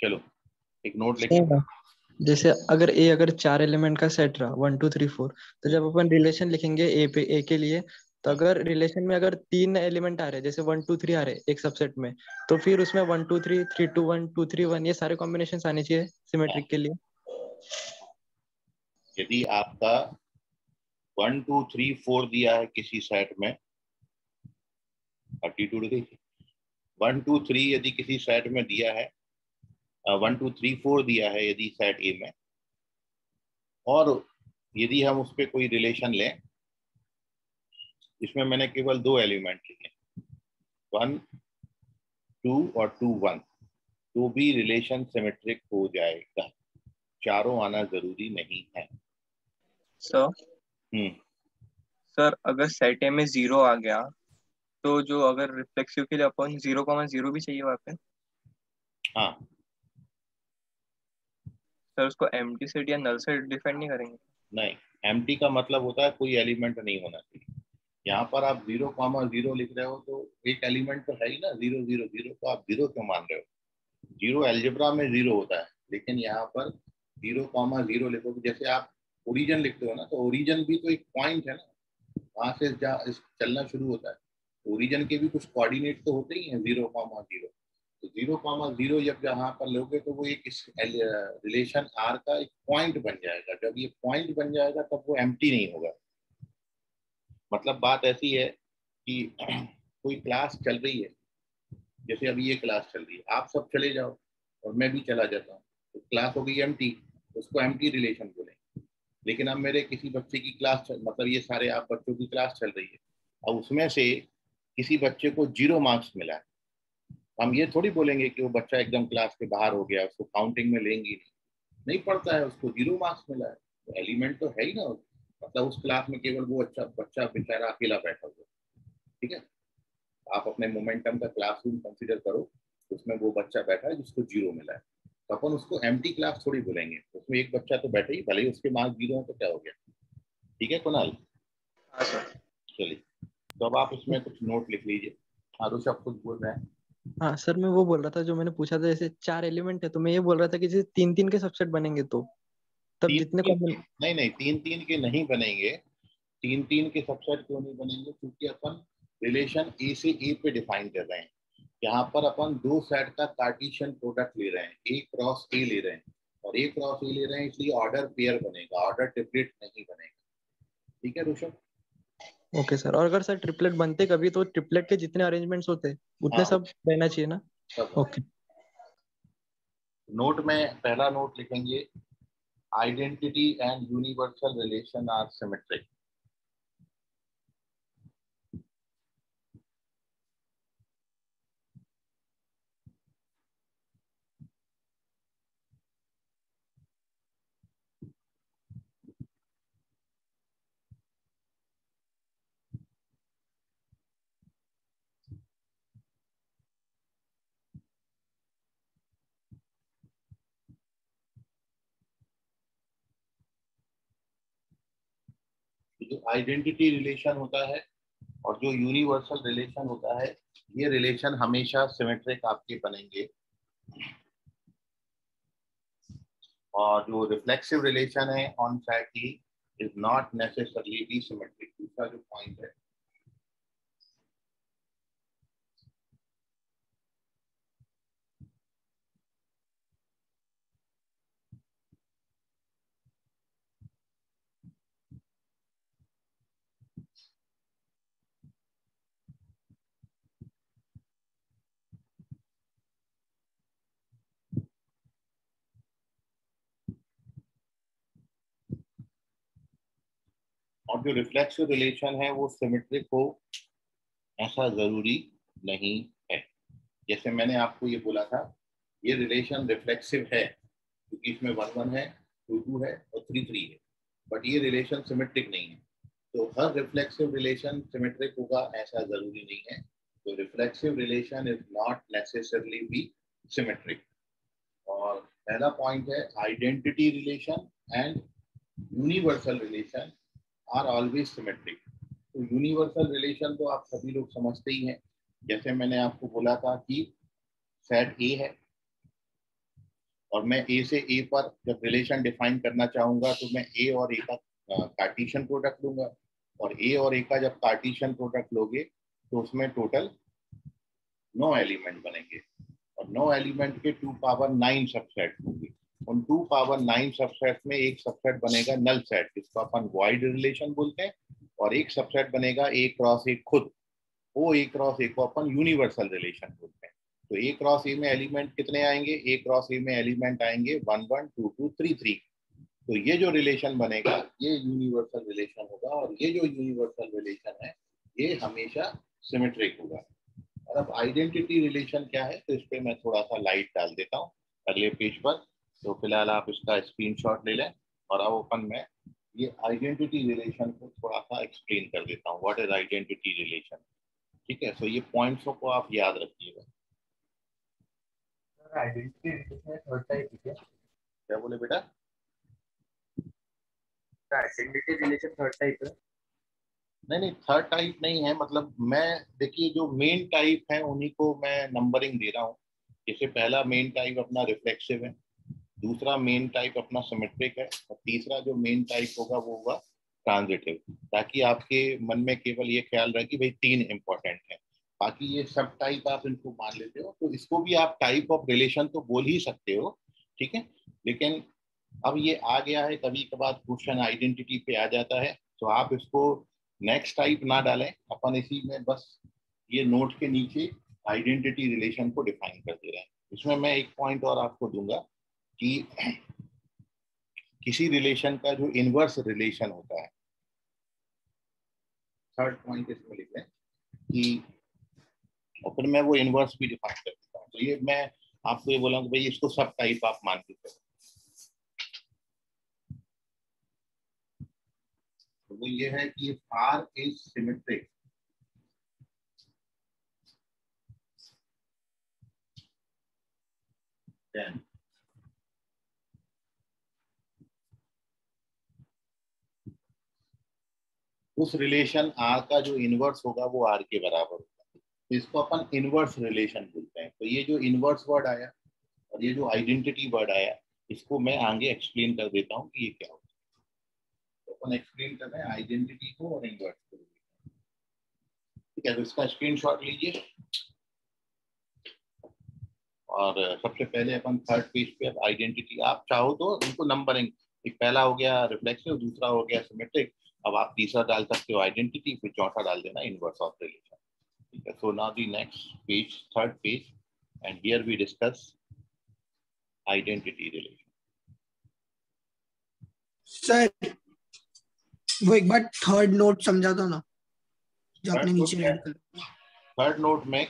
चलो, एक नोट लिखिए जैसे अगर ए अगर चार एलिमेंट का सेट रहा वन टू थ्री फोर तो जब अपन रिलेशन लिखेंगे ए पे ए के लिए तो अगर रिलेशन में अगर तीन एलिमेंट आ रहे हैं, जैसे वन टू थ्री आ रहे एक सबसेट में तो फिर उसमें one two three three two one two three one ये सारे कॉम्बिनेशन आने चाहिए सिमेट्रिक के लिए। यदि आपका वन टू थ्री फोर दिया है किसी सेट में वन टू थ्री यदि किसी सेट में दिया है वन टू थ्री फोर दिया है यदि सेट ए में। और यदि हम उस पर कोई रिलेशन लें इसमें मैंने केवल दो एलिमेंट लिए वन टू और टू वन तो भी रिलेशन सिमेट्रिक हो जाएगा। चारों आना ज़रूरी नहीं है। सर हम्म। सर अगर सेट ए में ज़ीरो आ गया तो जो अगर रिफ्लेक्सिव के लिए अपन ज़ीरो कॉमा ज़ीरो भी चाहिए वहाँ पे हाँ। सर उसको एम्प्टी सेट या नल सेट डिफाइन नहीं करेंगे। नहीं एम का मतलब होता है कोई एलिमेंट नहीं होना चाहिए। यहाँ पर आप ज़ीरो कॉमा ज़ीरो लिख रहे हो तो एक एलिमेंट तो है ही ना ज़ीरो ज़ीरो ज़ीरो तो आप ज़ीरो क्यों मान रहे हो? ज़ीरो एल्जेब्रा में ज़ीरो होता है, लेकिन यहाँ पर ज़ीरो कॉमा ज़ीरो लिखो जैसे आप ओरिजन लिखते हो ना तो ओरिजन भी तो एक पॉइंट है ना, वहाँ से जा चलना शुरू होता है। ओरिजन के भी कुछ कोऑर्डिनेट तो होते ही हैं ज़ीरो कॉमा ज़ीरो तो ज़ीरो कॉमा ज़ीरो जब यहाँ पर लोगे तो वो एक रिलेशन आर का एक पॉइंट बन जाएगा। जब ये पॉइंट बन जाएगा तब वो एम नहीं होगा। मतलब बात ऐसी है कि कोई क्लास चल रही है। जैसे अभी ये क्लास चल रही है। आप सब चले जाओ और मैं भी चला जाता हूँ। तो क्लास हो गई एम उसको एम रिलेशन बोले लेकिन अब मेरे किसी बच्चे की क्लास मतलब ये सारे आप बच्चों की क्लास चल रही है। अब उसमें से किसी बच्चे को ज़ीरो मार्क्स मिला है। हम ये थोड़ी बोलेंगे कि वो बच्चा एकदम क्लास के बाहर हो गया उसको काउंटिंग में लेंगी नहीं। नहीं पढ़ता है उसको ज़ीरो मार्क्स मिला है। तो एलिमेंट तो है ही ना। मतलब उस क्लास में केवल वो अच्छा बच्चा बेचारा अकेला बैठा हुआ ठीक है? आप अपने मोमेंटम का क्लासरूम कंसिडर करो उसमें वो बच्चा बैठा है जिसको ज़ीरो मिला है। तो अपन उसको एम क्लास थोड़ी बोलेंगे। उसमें एक बच्चा तो बैठा ही भले ही उसके मार्क्स ज़ीरो हो तो क्या हो गया? ठीक है कुणाल? हाँ, चलिए। तो अब आप उसमें कुछ नोट लिख लीजिए। आरुष आप कुछ बोल रहे हैं। हाँ सर मैं वो बोल रहा था जो मैंने पूछा था जैसे चार एलिमेंट है तो मैं ये बोल रहा था कि जैसे तीन तीन के सबसेट बनेंगे तो। तब तीन जितने तीन कॉम्बिन नहीं नहीं तीन तीन के नहीं बनेंगे। तीन तीन के सबसेट क्यों नहीं बनेंगे? क्योंकि अपन रिलेशन ए से ए पे डिफाइन कर रहे हैं। यहाँ पर अपन दो सेट का कार्टिशियन प्रोडक्ट ले रहे हैं। ए क्रॉस ए ले रहे हैं। और ए क्रॉस ए ले रहे हैं इसलिए ऑर्डर पेयर बनेगा। ऑर्डर ट्रिपलेट नहीं बनेगा। ठीक है ऋषभ ओके सर और अगर सर ट्रिपलेट बनते कभी तो ट्रिपलेट के जितने अरेंजमेंट्स होते उतने हाँ। सब रहना चाहिए ना? ओके नोट में पहला नोट लिखेंगे identity and universal relation are symmetric जो आइडेंटिटी रिलेशन होता है और जो यूनिवर्सल रिलेशन होता है, ये रिलेशन हमेशा सिमेट्रिक आपके बनेंगे। और जो रिफ्लेक्सिव रिलेशन है ऑन साइड ही इज़ नॉट नेसेसरली सिमेट्रिक दूसरा जो पॉइंट है और जो रिफ्लेक्सिव रिलेशन है, वो सिमेट्रिक हो, ऐसा ज़रूरी नहीं है। जैसे मैंने आपको ये बोला था, ये रिलेशन रिफ्लेक्सिव है, क्योंकि इसमें वन वन है टू टू है और थ्री थ्री है। बट ये रिलेशन सिमेट्रिक नहीं है। तो हर रिफ्लेक्सिव रिलेशन सिमेट्रिक होगा, ऐसा ज़रूरी नहीं है। तो reflexive relation is not necessarily be symmetric और पहला पॉइंट है identity relation and universal relation are always symmetric तो यूनिवर्सल रिलेशन तो आप सभी लोग समझते ही हैं। जैसे मैंने आपको बोला था कि सेट ए है। और मैं ए से ए पर जब रिलेशन डिफाइन करना चाहूँगा तो मैं ए और ए का कार्टिशन प्रोडक्ट लूँगा। और ए और ए का जब कार्टिशन प्रोडक्ट लोगे तो उसमें टोटल नौ एलिमेंट बनेंगे। और नौ एलिमेंट के टू पावर नाइन सबसेट होंगे। उन टू पावर नाइन सबसेट में एक सबसेट बनेगा नल सेट जिसको अपन वाइड रिलेशन बोलते हैं, और एक सबसेट बनेगा ए क्रॉस ए खुद। वो ए क्रॉस ए को अपन यूनिवर्सल रिलेशन बोलते हैं। तो ए क्रॉस ए में एलिमेंट कितने आएँगे? ए क्रॉस ए में एलिमेंट आएँगे one one two two three three तो ये जो रिलेशन बनेगा, ये यूनिवर्सल रिलेशन होगा, और ये जो यूनिवर्सल रिलेशन है, ये हमेशा सिमेट्रिक होगा। और अब आइडेंटिटी रिलेशन क्या है? तो इस पर मैं थोड़ा सा लाइट डाल देता हूँ अगले पेज पर। तो फ़िलहाल आप इसका स्क्रीनशॉट ले लें और अब ओपन में ये आइडेंटिटी रिलेशन को थोड़ा सा एक्सप्लेन कर देता हूँ। व्हाट इज़ आइडेंटिटी रिलेशन ठीक है? सो ये पॉइंट्सों को आप याद रखिएगा। आइडेंटिटी रिलेशन थर्ड टाइप है। क्या बोले बेटा? आइडेंटिटी रिलेशन थर्ड टाइप है। नहीं नहीं थर्ड टाइप नहीं है। मतलब मैं देखिए जो मेन टाइप है उन्हीं को मैं नंबरिंग दे रहा हूँ। जैसे पहला मेन टाइप अपना रिफ्लेक्सिव है। दूसरा मेन टाइप अपना सिमेट्रिक है और तीसरा जो मेन टाइप होगा वो होगा ट्रांजिटिव ताकि आपके मन में केवल ये ख्याल रहे कि भाई तीन इंपॉर्टेंट है। बाकी ये सब टाइप आप इनको मान लेते हो तो इसको भी आप टाइप ऑफ़ रिलेशन तो बोल ही सकते हो, ठीक है? लेकिन अब ये आ गया है, कभी कभार क्वेश्चन आइडेंटिटी पे आ जाता है तो आप इसको नेक्स्ट टाइप ना डालें। अपन इसी में बस ये नोट के नीचे आइडेंटिटी रिलेशन को डिफाइन कर दे रहे। हैं इसमें मैं एक पॉइंट और आपको दूँगा। कि किसी रिलेशन का जो इनवर्स रिलेशन होता है थर्ड पॉइंट इसमें लिख लें कि और फिर मैं वो इनवर्स भी डिफाइन कर देता हूँ। तो ये मैं आपको ये बोला कि भाई इसको सब टाइप आप मान के चलो। तो वो ये है कि आर इज़ सिमेट्रिक then उस रिलेशन आर का जो इनवर्स होगा वो आर के बराबर होगा। तो इसको अपन इनवर्स रिलेशन बोलते हैं। तो ये जो इनवर्स वर्ड आया और ये जो आइडेंटिटी वर्ड आया, इसको मैं आगे एक्सप्लेन कर देता हूँ कि ये क्या होता है। तो अपन एक्सप्लेन कर रहे हैं आइडेंटिटी को और इन्वर्स को। ठीक है तो इसका स्क्रीनशॉट लीजिए। और सबसे पहले अपन थर्ड पेज पे आइडेंटिटी आप चाहो तो उनको नंबरिंग एक पहला हो गया रिफ्लेक्सिव दूसरा हो गया सिमेट्रिक अब आप तीसरा डाल सकते हो आइडेंटिटी फिर चौथा डाल देना इनवर्स ऑफ़ रिलेशन ठीक है? So now the next page third page and here we discuss identity relation sir वो एक बार थर्ड नोट समझा दो ना जो आपने नीचे कर थर्ड नोट में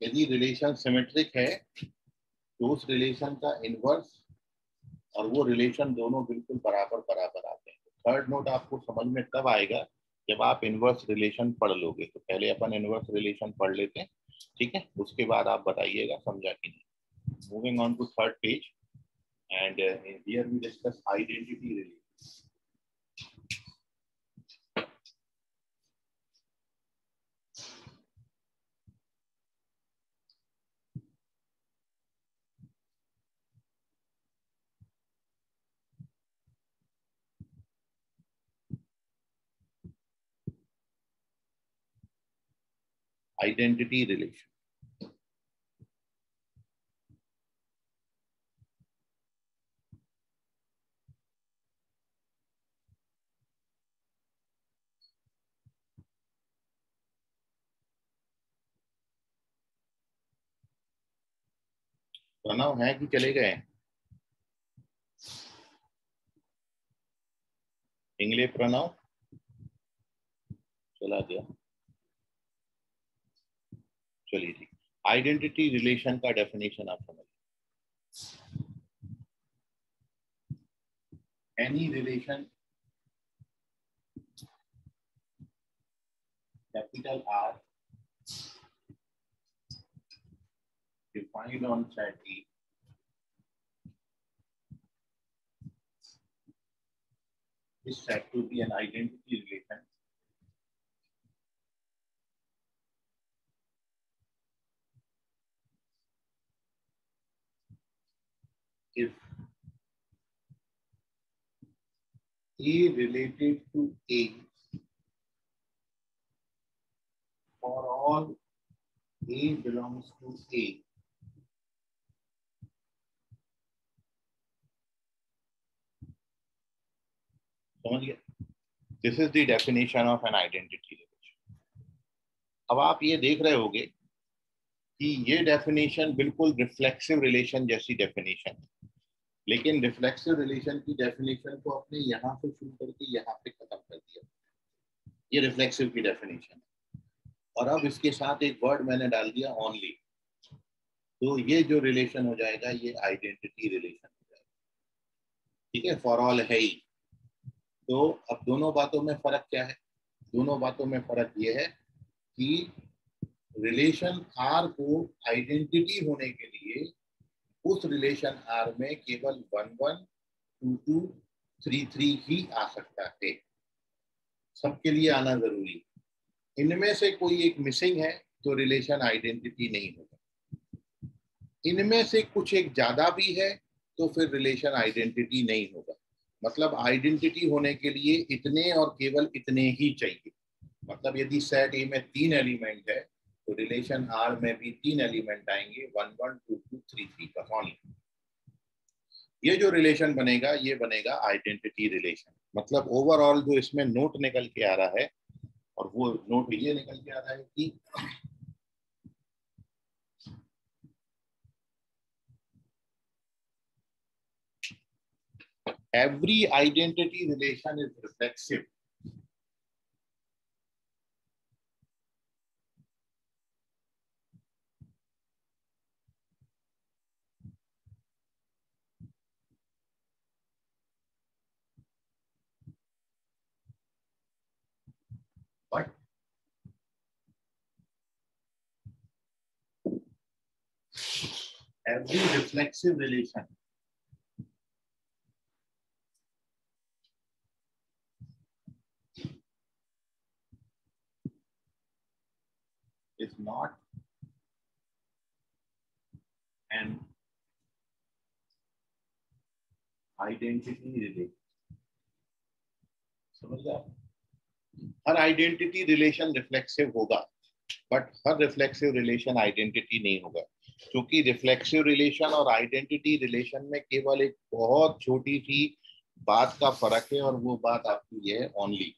यदि रिलेशन सिमेट्रिक है तो उस रिलेशन का इनवर्स और वो रिलेशन दोनों बिल्कुल बराबर बराबर आते हैं। थर्ड नोट आपको समझ में तब आएगा जब आप इनवर्स रिलेशन पढ़ लोगे। तो पहले अपन इनवर्स रिलेशन पढ़ लेते हैं, ठीक है? उसके बाद आप बताइएगा, समझा कि नहीं। Moving on to third page and here we discuss identity relation identity relation. Pranav है कि चले गए? इंग्लिश प्रणव? चला गया। चलिए जी आइडेंटिटी रिलेशन का डेफिनेशन आप समझ any relation capital R defined on set E to be an identity relation if A related to A for all A belongs to A. This is the definition of an identity अब आप ये देख रहे होगे कि ये definition बिल्कुल reflexive relation जैसी डेफिनेशन है। लेकिन रिफ्लेक्सिव रिलेशन की डेफिनेशन को अपने यहाँ से शुरू करके यहाँ पे खत्म कर दिया। ये रिफ्लेक्सिव की डेफिनेशन और अब इसके साथ एक वर्ड मैंने डाल दिया ओनली तो ये जो रिलेशन हो जाएगा, ये आइडेंटिटी रिलेशन हो जाएगा। ठीक है? फॉर ऑल है ही। तो अब दोनों बातों में फ़र्क क्या है? दोनों बातों में फ़र्क ये है कि रिलेशन आर को आइडेंटिटी होने के लिए उस रिलेशन आर में केवल one one two two three three ही आ सकता है। सबके लिए आना ज़रूरी इनमें से कोई एक मिसिंग है तो रिलेशन आइडेंटिटी नहीं होगा। इनमें से कुछ एक ज़्यादा भी है तो फिर रिलेशन आइडेंटिटी नहीं होगा। मतलब आइडेंटिटी होने के लिए इतने और केवल इतने ही चाहिए। मतलब यदि सेट ए में तीन एलिमेंट है तो रिलेशन आर में भी तीन एलिमेंट आएँगे one one two two three three का ओनली ये जो रिलेशन बनेगा, ये बनेगा आइडेंटिटी रिलेशन मतलब ओवरऑल जो इसमें नोट निकल के आ रहा है, और वो नोट ये निकल के आ रहा है कि every identity relation is reflexive. like. Every reflexive relation is not an identity relation. Some that. हर आइडेंटिटी रिलेशन रिफ्लेक्सिव होगा बट हर रिफ्लेक्सिव रिलेशन आइडेंटिटी नहीं होगा, क्योंकि रिफ्लेक्सिव रिलेशन और आइडेंटिटी रिलेशन में केवल एक बहुत छोटी सी बात का फ़र्क है और वो बात आपकी है ओनली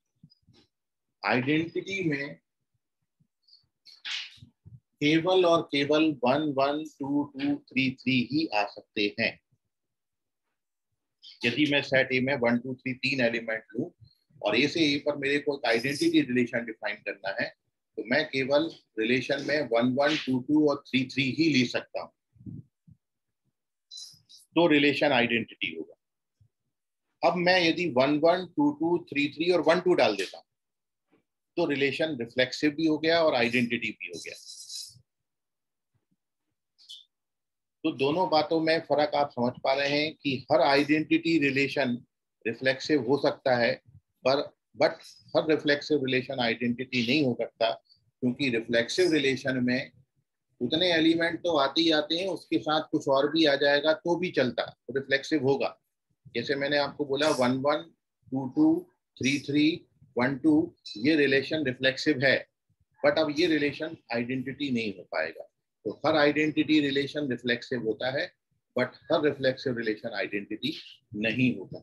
आइडेंटिटी में केवल और केवल one one two two three three ही आ सकते हैं। यदि मैं सेट ए में वन टू थ्री तीन एलिमेंट लू और ए से ए पर मेरे को एक आइडेंटिटी रिलेशन डिफाइन करना है तो मैं केवल रिलेशन में वन वन टू टू और थ्री थ्री ही ले सकता हूँ। तो रिलेशन आइडेंटिटी होगा। अब मैं यदि one one two two three three और वन टू डाल देता हूँ तो रिलेशन रिफ्लेक्सिव भी हो गया और आइडेंटिटी भी हो गया। तो दोनों बातों में फ़र्क आप समझ पा रहे हैं कि हर आइडेंटिटी रिलेशन रिफ्लेक्सिव हो सकता है पर बट हर रिफ्लेक्सिव रिलेशन आइडेंटिटी नहीं हो सकता, क्योंकि रिफ्लेक्सिव रिलेशन में उतने एलिमेंट तो आते ही आते हैं, उसके साथ कुछ और भी आ जाएगा तो भी चलता तो रिफ्लेक्सिव होगा। जैसे मैंने आपको बोला one one two two three three one two ये रिलेशन रिफ्लेक्सिव है बट अब ये रिलेशन आइडेंटिटी नहीं हो पाएगा। तो हर आइडेंटिटी रिलेशन रिफ्लेक्सिव होता है बट हर रिफ्लेक्सिव रिलेशन आइडेंटिटी नहीं होता।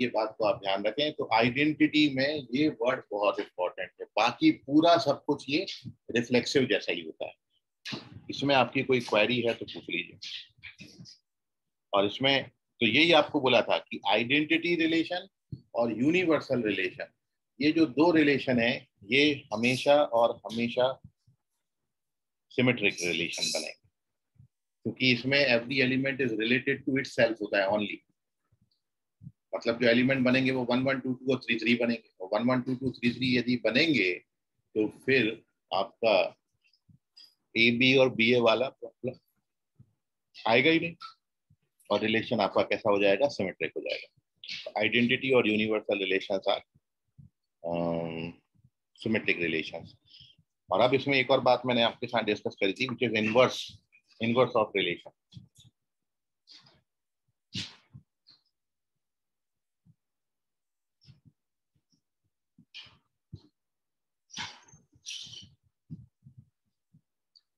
ये बात को आप ध्यान रखें तो आइडेंटिटी में ये वर्ड बहुत इंपॉर्टेंट है। बाकी पूरा सब कुछ ये रिफ्लेक्सिव जैसा ही होता है। इसमें आपकी कोई क्वेरी है तो पूछ लीजिए। और इसमें तो यही आपको बोला था कि आइडेंटिटी रिलेशन और यूनिवर्सल रिलेशन ये जो दो रिलेशन है, ये हमेशा और हमेशा सिमेट्रिक रिलेशन बनेंगे। क्योंकि इसमें every element is related to itself होता है ओनली मतलब जो एलिमेंट बनेंगे वो वन वन टू टू और थ्री थ्री बनेंगे। और one one two two three three यदि बनेंगे तो फिर आपका ए बी और बी ए वाला प्रॉब्लम आएगा ही नहीं। और रिलेशन आपका कैसा हो जाएगा? सिमेट्रिक हो जाएगा। आइडेंटिटी और universal relation are symmetric relation और अब इसमें एक और बात मैंने आपके साथ डिस्कस करी थी which is inverse inverse of relation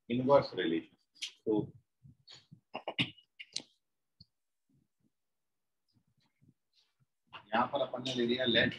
inverse relation. So यहाँ पर अपन ने ले लिया लेट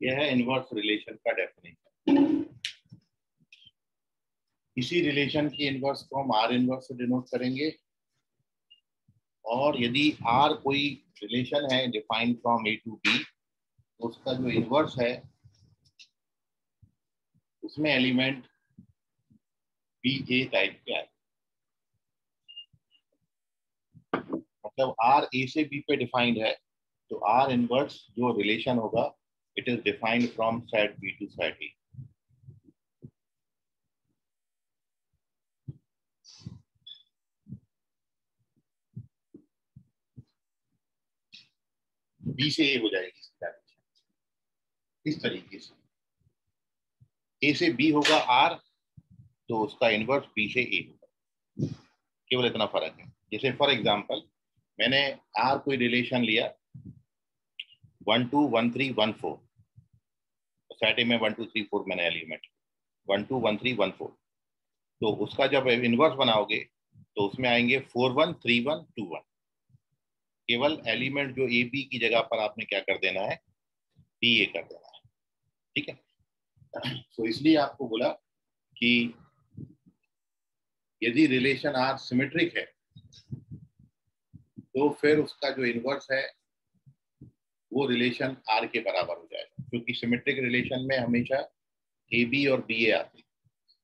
यह है इनवर्स रिलेशन का डेफिनेशन इसी रिलेशन की इनवर्स को हम आर इनवर्स से डिनोट करेंगे। और यदि आर कोई रिलेशन है defined from A to B उसका जो इनवर्स है, उसमें एलिमेंट बी ए टाइप के आए मतलब आर ए से बी पे डिफाइंड है तो आर इनवर्स जो रिलेशन होगा it is defined from set B to set A. B से ए हो जाएगी इस तरीके से. ए से बी होगा आर तो उसका इनवर्स बी से ए होगा. केवल इतना फ़र्क है. जैसे फॉर एग्जांपल मैंने आर कोई रिलेशन लिया. One two one three one four set A में वन टू थ्री फोर मैंने element one two one three one four तो उसका जब इनवर्स बनाओगे तो उसमें आएँगे four one three one two one केवल एलिमेंट जो ए बी की जगह पर आपने क्या कर देना है? बी ए कर देना है। ठीक है? तो इसलिए आपको बोला कि यदि रिलेशन आर सिमेट्रिक है तो फिर उसका जो इनवर्स है, वो रिलेशन आर के बराबर हो जाएगा। क्योंकि सिमेट्रिक रिलेशन में हमेशा ए बी और बी ए आते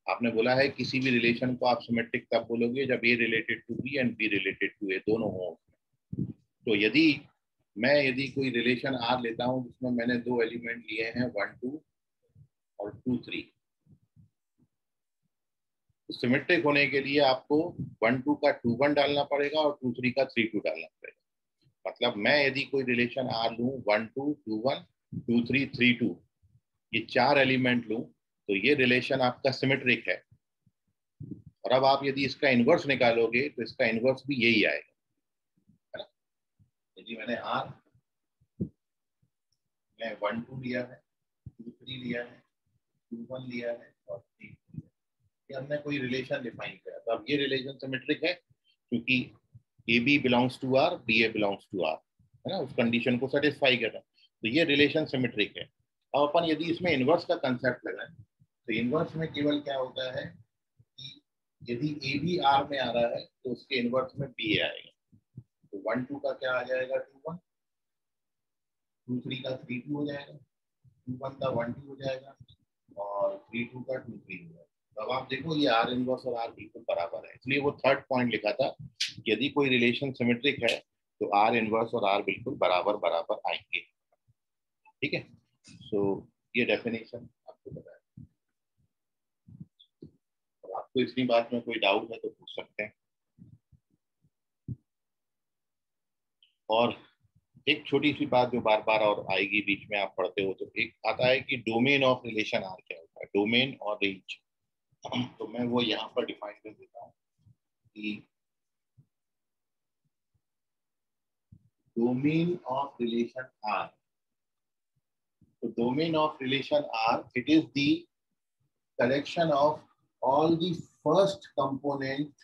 आपने बोला है किसी भी रिलेशन को आप सिमेट्रिक तब बोलोगे जब A related to B and B related to A दोनों हो। तो यदि मैं यदि कोई रिलेशन आर लेता हूँ जिसमें मैंने दो एलिमेंट लिए हैं वन टू और टू थ्री सिमेट्रिक होने के लिए आपको वन टू का टू वन डालना पड़ेगा और टू थ्री का थ्री टू डालना पड़ेगा। मतलब मैं यदि कोई रिलेशन आर लू one two two one two three three two ये चार एलिमेंट लू तो ये रिलेशन आपका सिमेट्रिक है। और अब आप यदि इसका इन्वर्स निकालोगे तो इसका इन्वर्स भी यही आएगा। यदि मैंने आर मैं वन टू लिया है टू थ्री लिया है टू वन लिया है, और थ्री ये हमने कोई रिलेशन डिफाइन किया। तो अब ये रिलेशन सिमेट्रिक है, क्योंकि A B belongs to R B A belongs to R है ना? उस कंडीशन को सेटिस्फाई कर रहा है तो ये रिलेशन सिमेट्रिक है। अब अपन यदि इसमें इनवर्स का कंसेप्ट लगाएँ तो इनवर्स में केवल क्या होता है कि यदि ए बी आर में आ रहा है तो उसके इनवर्स में बी आएगा। तो वन टू का क्या आ जाएगा? टू वन टू थ्री का थ्री टू हो जाएगा। टू वन का वन टू हो जाएगा। और थ्री टू का टू थ्री हो जाएगा। तो अब आप देखो, ये आर इनवर्स और आर बिल्कुल बराबर है। इसलिए वो थर्ड पॉइंट लिखा था यदि कोई रिलेशन सिमेट्रिक है तो आर इनवर्स और आर बिल्कुल बराबर बराबर आएँगे। ठीक है? सो ये डेफिनेशन आपको बताया। और आपको इतनी बात में कोई डाउट है तो पूछ सकते हैं। और एक छोटी सी बात जो बार बार और आएगी बीच में आप पढ़ते हो तो एक आता है कि डोमेन ऑफ़ रिलेशन आर क्या होता है? डोमेन और रेंज तो मैं वो यहाँ पर डिफाइन कर देता हूँ कि डोमेन ऑफ़ रिलेशन आर तो domain of relation R it is the collection of all the first component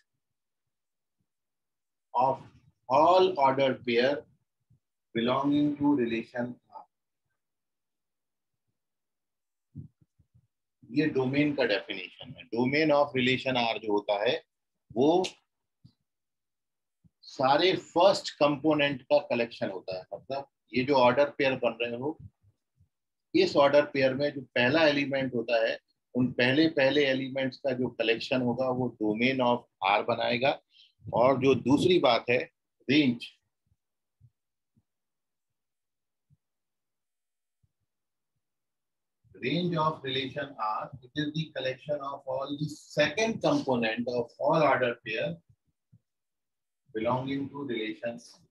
of all ordered pair belonging to relation R. ये डोमेन का डेफिनेशन है डोमेन ऑफ़ रिलेशन आर जो होता है, वो सारे first component का कलेक्शन होता है मतलब ये जो ऑर्डर पेयर बन रहे हो इस ऑर्डर पेयर में जो पहला एलिमेंट होता है, उन पहले पहले एलिमेंट्स का जो कलेक्शन होगा, वो डोमेन ऑफ़ आर बनाएगा। और जो दूसरी बात है range range of relation R it is collection of all the second component of all order pair belonging to relation R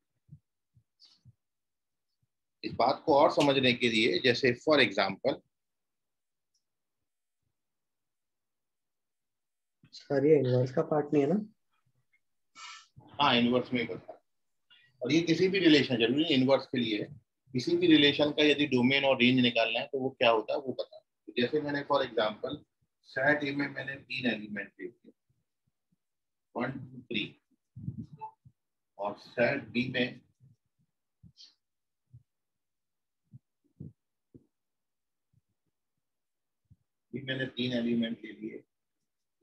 इस बात को और समझने के लिए जैसे फॉर एग्ज़ाम्पल सर ये इनवर्स का पार्ट नहीं है ना? हाँ इनवर्स में बता और ये किसी भी रिलेशन ज़रूरी इनवर्स के लिए किसी भी रिलेशन का यदि डोमेन और रेंज निकालना है तो वो क्या होता है वो बता तो जैसे मैंने फॉर एग्ज़ाम्पल सेट ए में मैंने तीन एलिमेंट ले लिए। वन टू थ्री और सेट बी में भी मैंने तीन एलिमेंट ले लिए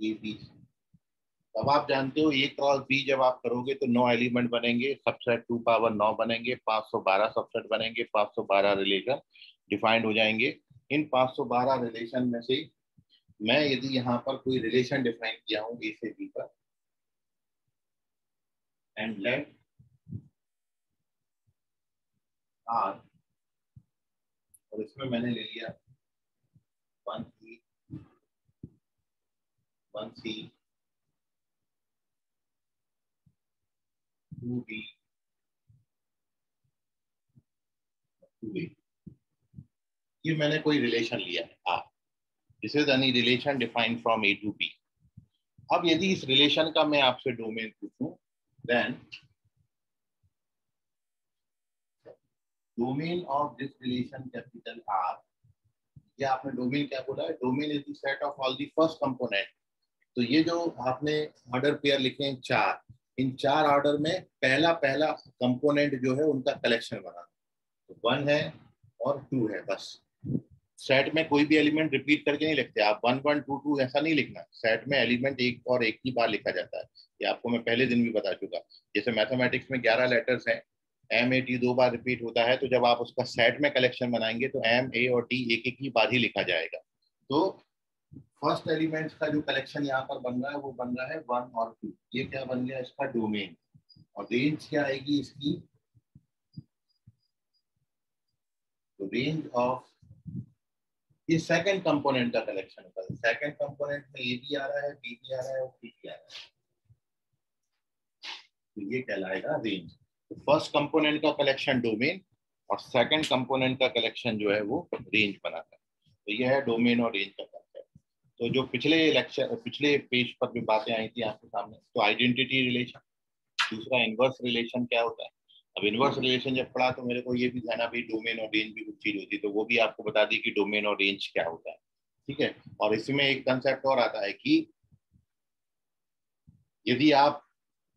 ए बी अब आप जानते हो ए क्रॉस बी जब आप करोगे तो नौ एलिमेंट बनेंगे सबसेट टू पावर नौ बनेंगे 512 सबसेट बनेंगे 512 रिलेशन डिफाइंड हो जाएँगे। इन 512 रिलेशन में से मैं यदि यहाँ पर कोई रिलेशन डिफाइन किया हूँ ए से बी पर एंड लेट आर और इसमें मैंने ले लिया one one C two B two B ये मैंने कोई रिलेशन लिया है। R this is any relation defined from A to B अब यदि इस रिलेशन का मैं आपसे डोमेन पूछूँ then domain of this relation capital R ये आपने डोमेन क्या बोला है? Domain is the set of all the first component तो ये जो आपने ऑर्डर पेयर लिखे हैं चार, इन चार ऑर्डर में पहला पहला कंपोनेंट जो है उनका कलेक्शन बना। तो वन है और टू है, बस। सेट में कोई भी एलिमेंट रिपीट करके नहीं लिखते। आप वन वन टू टू ऐसा नहीं लिखना। सेट में एलिमेंट एक और एक ही बार लिखा जाता है। ये आपको मैं पहले दिन भी बता चुका। जैसे मैथमेटिक्स में ग्यारह लेटर्स हैं। एम ए टी दो बार रिपीट होता है तो जब आप उसका सेट में कलेक्शन बनाएँगे तो एम ए और टी एक एक ही बार ही लिखा जाएगा। तो फ़र्स्ट एलिमेंट का जो कलेक्शन यहाँ पर बन रहा है, वो बन रहा है वन और टू। ये क्या बन गया इसका डोमेन? और रेंज क्या आएगी इसकी? तो रेंज ऑफ़, ये सेकंड कंपोनेंट का कलेक्शन होता है। सेकंड कंपोनेंट में ए भी आ रहा है बी भी आ रहा है, और सी भी आ रहा है। तो ये कहलाएगा रेंज। तो फ़र्स्ट कंपोनेंट का कलेक्शन डोमेन और सेकंड कंपोनेंट का कलेक्शन जो है वो रेंज बनाता है। तो ये है डोमेन और रेंज का तो जो पिछले लेक्चर पिछले पेज पर जो बातें आई थी आपके सामने तो आइडेंटिटी रिलेशन दूसरा इनवर्स रिलेशन क्या होता है? अब इनवर्स रिलेशन जब पढ़ा तो मेरे को ये भी ध्यान भाई डोमेन और रेंज भी कुछ चीज़ होती तो वो भी आपको बता दी कि डोमेन और रेंज क्या होता है, ठीक है? और इसमें एक कंसेप्ट और आता है कि यदि आप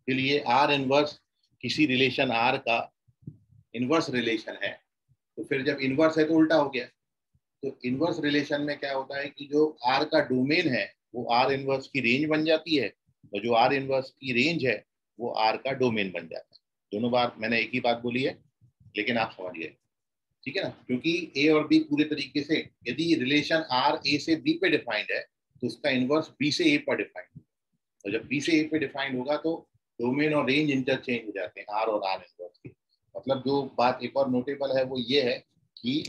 के लिए आर इनवर्स किसी रिलेशन आर का इनवर्स रिलेशन है तो फिर जब इनवर्स है तो उल्टा हो गया। तो इनवर्स रिलेशन में क्या होता है कि जो आर का डोमेन है, वो आर इनवर्स की रेंज बन जाती है और जो आर इनवर्स की रेंज है, वो आर का डोमेन बन जाता है। दोनों बार मैंने एक ही बात बोली है, लेकिन आप समझ गए। ठीक है ना? क्योंकि ए और बी पूरे तरीके से, यदि रिलेशन आर ए से बी पे डिफाइंड है तो उसका इनवर्स बी से ए पर डिफाइंड तो जब बी से ए पे डिफाइंड होगा तो डोमेन और रेंज इंटरचेंज हो जाते हैं आर और आर इनवर्स के। मतलब जो बात एक और नोटेबल है, वो ये है कि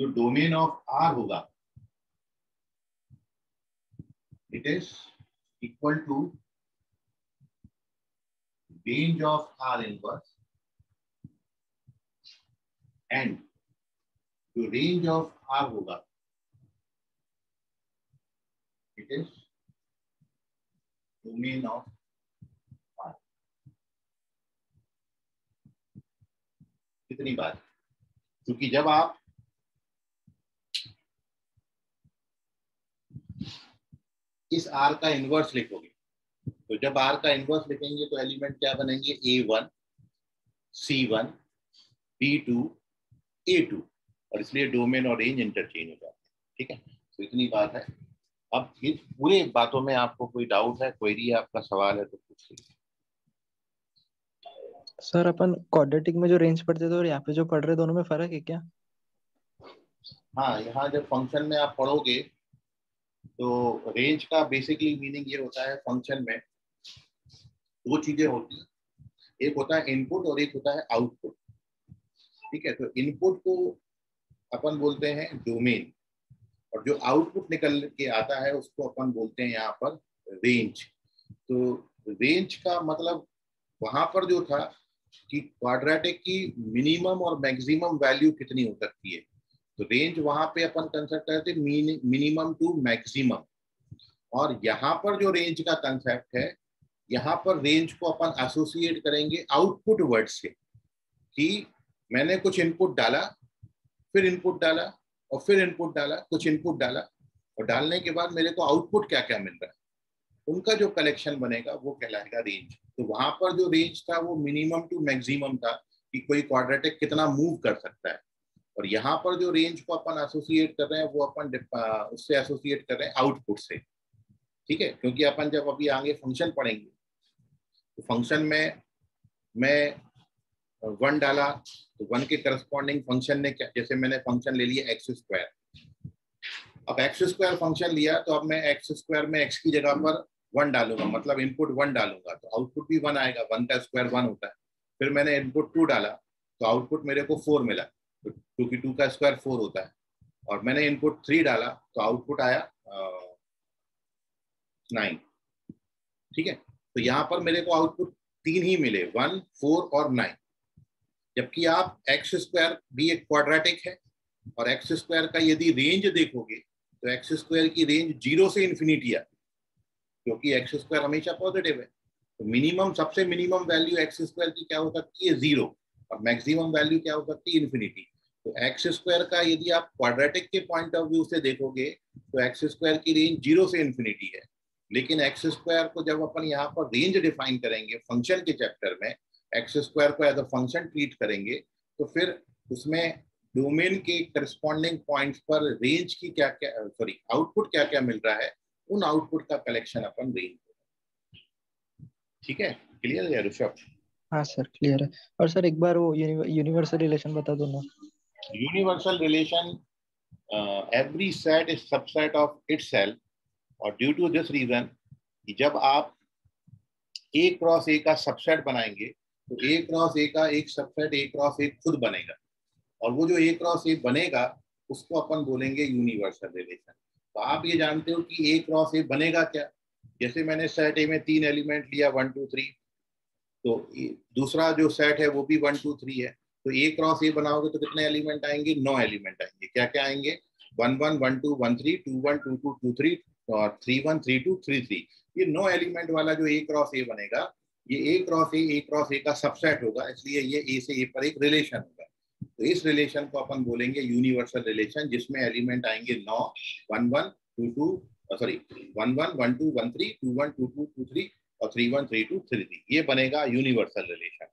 जो डोमेन ऑफ़ आर होगा it is equal to range of R in inverse and जो रेंज ऑफ़ आर होगा it is domain of R कितनी बार क्योंकि जब आप इस R का इनवर्स लिखोगे। तो जब आर का इनवर्स लिखेंगे तो एलिमेंट क्या बनेंगे? A one C one B two A two और इसलिए डोमेन और रेंज इंटरचेंज हो जाते हैं। ठीक है? तो इतनी बात है। अब इस पूरे बातों में आपको कोई डाउट है क्वेरी है आपका सवाल है तो पूछ लीजिए। सर अपन क्वाड्रेटिक में जो रेंज पढ़ते थे और यहाँ पे जो पढ़ रहे दोनों में फ़र्क है क्या? हाँ यहाँ जब फ़ंक्शन में आप पढ़ोगे तो रेंज का बेसिकली मीनिंग ये होता है फ़ंक्शन में दो चीज़ें होती हैं। एक होता है इनपुट और एक होता है आउटपुट ठीक है? तो इनपुट को अपन बोलते हैं डोमेन और जो आउटपुट निकल के आता है, उसको अपन बोलते हैं यहाँ पर रेंज तो रेंज का मतलब वहाँ पर जो था कि क्वाड्रेटिक की मिनिमम और मैक्सिमम वैल्यू कितनी हो सकती है? तो रेंज वहाँ पे अपन कंसेप्ट करते मिनिमम टू मैक्सिमम और यहाँ पर जो रेंज का कंसेप्ट है, यहाँ पर रेंज को अपन एसोसिएट करेंगे आउटपुट वर्ड से, कि मैंने कुछ इनपुट डाला, फिर इनपुट डाला, और फिर इनपुट डाला, कुछ इनपुट डाला, और डालने के बाद मेरे को आउटपुट क्या क्या मिल रहा है? उनका जो कलेक्शन बनेगा, वो कहलाएगा रेंज तो वहाँ पर जो रेंज था, वो मिनिमम टू मैक्सिमम था, कि कोई क्वाड्रेटिक कितना मूव कर सकता है। और यहाँ पर जो रेंज को अपन एसोसिएट कर रहे हैं, वो अपन उससे एसोसिएट कर रहे हैं आउटपुट से। ठीक है? क्योंकि अपन जब अभी आगे फ़ंक्शन पढ़ेंगे तो फ़ंक्शन में, मैं वन डाला तो वन के करस्पॉन्डिंग फ़ंक्शन ने क्या, जैसे मैंने फ़ंक्शन ले लिया एक्स स्क्वायर अब एक्स स्क्वायर फ़ंक्शन लिया तो अब मैं एक्स स्क्वायर में एक्स की जगह पर वन डालूँगा मतलब इनपुट वन डालूँगा। तो आउटपुट भी वन आएगा वन का स्क्वायर वन होता है। फिर मैंने इनपुट टू डाला तो आउटपुट मेरे को फोर मिला। क्योंकि टू का स्क्वायर फोर होता है। और मैंने इनपुट थ्री डाला तो आउटपुट आया नाइन। ठीक है? तो यहाँ पर मेरे को आउटपुट तीन ही मिले, वन, फोर और नाइन। जबकि आप एक्स स्क्वायर भी एक क्वाड्रेटिक है, और एक्स स्क्वायर का यदि रेंज देखोगे तो एक्स स्क्वायर की रेंज ज़ीरो से इन्फिनिटी है, क्योंकि एक्स स्क्वायर हमेशा पॉजिटिव है। तो मिनिमम सबसे मिनिमम वैल्यू एक्स स्क्वायर की क्या हो सकती है? ज़ीरो और मैक्सिमम वैल्यू क्या हो सकती है? इन्फिनिटी तो एक्स स्क्वायर का यदि आप क्वाड्रेटिक के पॉइंट ऑफ़ व्यू से देखोगे तो एक्स स्क्वायर की रेंज ज़ीरो से इन्फिनिटी है। लेकिन एक्स स्क्वायर को जब अपन यहाँ पर रेंज डिफाइन करेंगे फ़ंक्शन के चैप्टर में एक्स स्क्वायर को एज अ फ़ंक्शन ट्रीट करेंगे तो फिर उसमें डोमेन के करस्पॉन्डिंग पॉइंट्स पर रेंज की क्या क्या सॉरी आउटपुट क्या क्या मिल रहा है, उन आउटपुट का कलेक्शन अपन रेंज ठीक है? क्लियर है ऋषभ? हाँ सर क्लियर है। और सर एक बार वो यूनिवर्सल रिलेशन बता दो ना। Universal relation every set is subset of itself और ड्यू टू दिस रीजन जब आप ए क्रॉस ए का सबसेट बनाएँगे तो ए क्रॉस ए का एक सबसेट ए क्रॉस ए खुद बनेगा। और वो जो ए क्रॉस ए बनेगा, उसको अपन बोलेंगे यूनिवर्सल रिलेशन तो आप ये जानते हो कि ए क्रॉस ए बनेगा क्या? जैसे मैंने सेट ए में तीन एलिमेंट लिया वन टू थ्री तो दूसरा जो सेट है, वो भी वन टू थ्री है। तो ए क्रॉस ए बनाओगे तो कितने एलिमेंट आएँगे? नौ एलिमेंट आएँगे। क्या क्या आएँगे? One one one two, one three, two one, two two two three, और three one, three two, three three. ये नौ एलिमेंट वाला जो ए क्रॉस ए बनेगा, ये ए क्रॉस ए ए क्रॉस ए का सबसेट होगा, इसलिए ये ए से ए पर एक रिलेशन होगा। तो इस रिलेशन को अपन बोलेंगे यूनिवर्सल रिलेशन जिसमें एलिमेंट आएँगे नौ, one one, two two sorry one one one two, one three, two one, two two two three, और three one, three two, three three. ये बनेगा यूनिवर्सल रिलेशन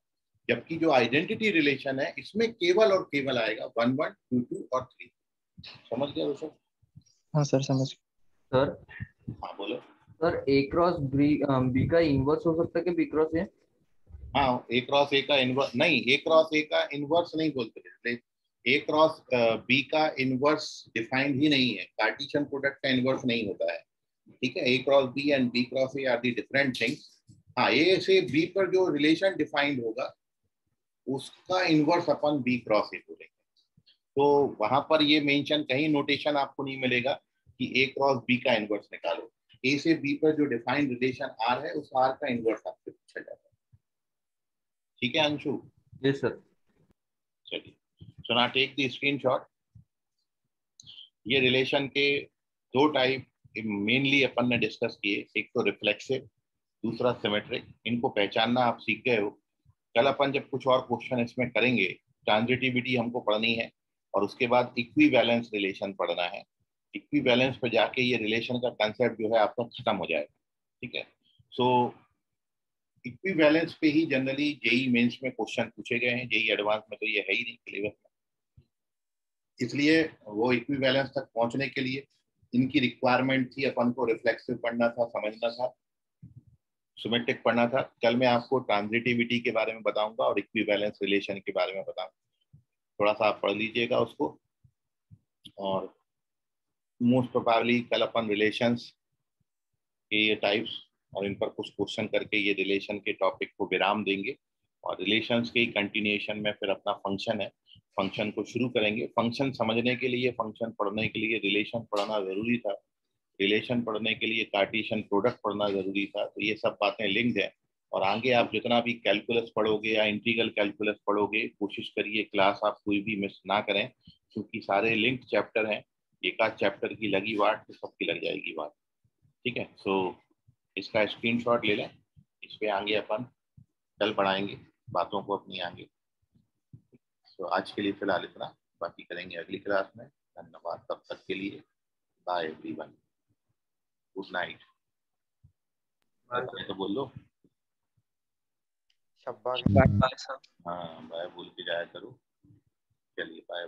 जबकि जो आइडेंटिटी रिलेशन है इसमें केवल और केवल आएगा वन वन टू टू और थ्री समझ गया ऋषभ हाँ सर समझ सर हाँ बोलो। Sir A cross B B का इनवर्स हो सकता है कि बी क्रॉस ए हाँ ए क्रॉस ए का इनवर्स नहीं ए क्रॉस ए का इनवर्स नहीं बोलते ए क्रॉस बी का इनवर्स डिफाइंड ही नहीं है। कार्टिशन प्रोडक्ट का इनवर्स नहीं होता है। ठीक है A cross B and B cross A are the different things हाँ ए से बी पर जो रिलेशन डिफाइंड होगा उसका इनवर्स अपन बी क्रॉस ए बोलेंगे। तो वहाँ पर ये मेंशन कहीं नोटेशन आपको नहीं मिलेगा कि ए क्रॉस बी का इनवर्स निकालो। ए से बी पर जो डिफाइंड रिलेशन आर है उस आर का इनवर्स आपसे पूछा जाता है। ठीक है अंशु? यस सर चलिए। सो ना टेक द स्क्रीनशॉट ये रिलेशन के दो टाइप मेनली अपन ने डिस्कस किए। एक तो रिफ्लेक्सिव दूसरा सिमेट्रिक इनको पहचानना आप सीख गए हो। कल अपन जब कुछ और क्वेश्चन इसमें करेंगे ट्रांजिटिविटी हमको पढ़नी है और उसके बाद इक्वी बैलेंस रिलेशन पढ़ना है। इक्वी बैलेंस पे जाके ये रिलेशन का कंसेप्ट जो है आपका खत्म हो जाएगा, ठीक है? सो इक्वी बैलेंस पे ही जनरली जेई मेंस में क्वेश्चन पूछे गए हैं। जेई एडवांस में तो ये है ही नहीं में। इसलिए वो इक्वी बैलेंस तक पहुँचने के लिए इनकी रिक्वायरमेंट थी अपन को रिफ्लेक्सिव पढ़ना था, समझना था। सिमेट्रिक पढ़ना था। कल मैं आपको ट्रांजिटिविटी के बारे में बताऊँगा और इक्विवेलेंस रिलेशन के बारे में बताऊँगा। थोड़ा सा आप पढ़ लीजिएगा उसको। और मोस्ट प्रोबेबली कल अपन रिलेशंस के ये टाइप्स और इन पर कुछ क्वेश्चन करके ये रिलेशन के टॉपिक को विराम देंगे। और रिलेशंस के कंटिन्यूएशन में फिर अपना फ़ंक्शन है। फ़ंक्शन को शुरू करेंगे। फ़ंक्शन समझने के लिए फ़ंक्शन पढ़ने के लिए रिलेशन पढ़ना ज़रूरी था। रिलेशन पढ़ने के लिए कार्टिशन प्रोडक्ट पढ़ना ज़रूरी था तो ये सब बातें लिंक्ड है। और आगे आप जितना भी कैलकुलस पढ़ोगे या इंटीग्रल कैलकुलस पढ़ोगे, कोशिश करिए क्लास आप कोई भी मिस ना करें, क्योंकि सारे लिंक चैप्टर हैं। एक आध चैप्टर की लगी वाट तो सबकी लग जाएगी बात ठीक है? सो इसका स्क्रीनशॉट ले लें। इस पर आगे अपन कल पढ़ाएँगे, बातों को अपनी आगे। तो आज के लिए फ़िलहाल इतना। बाकी करेंगे अगली क्लास में। धन्यवाद। तब तक के लिए। बाय एवरीवन गुड नाइट तो बोल। लो बाय बाय हाँ बाय बोल के जाया करो। चलिए बाय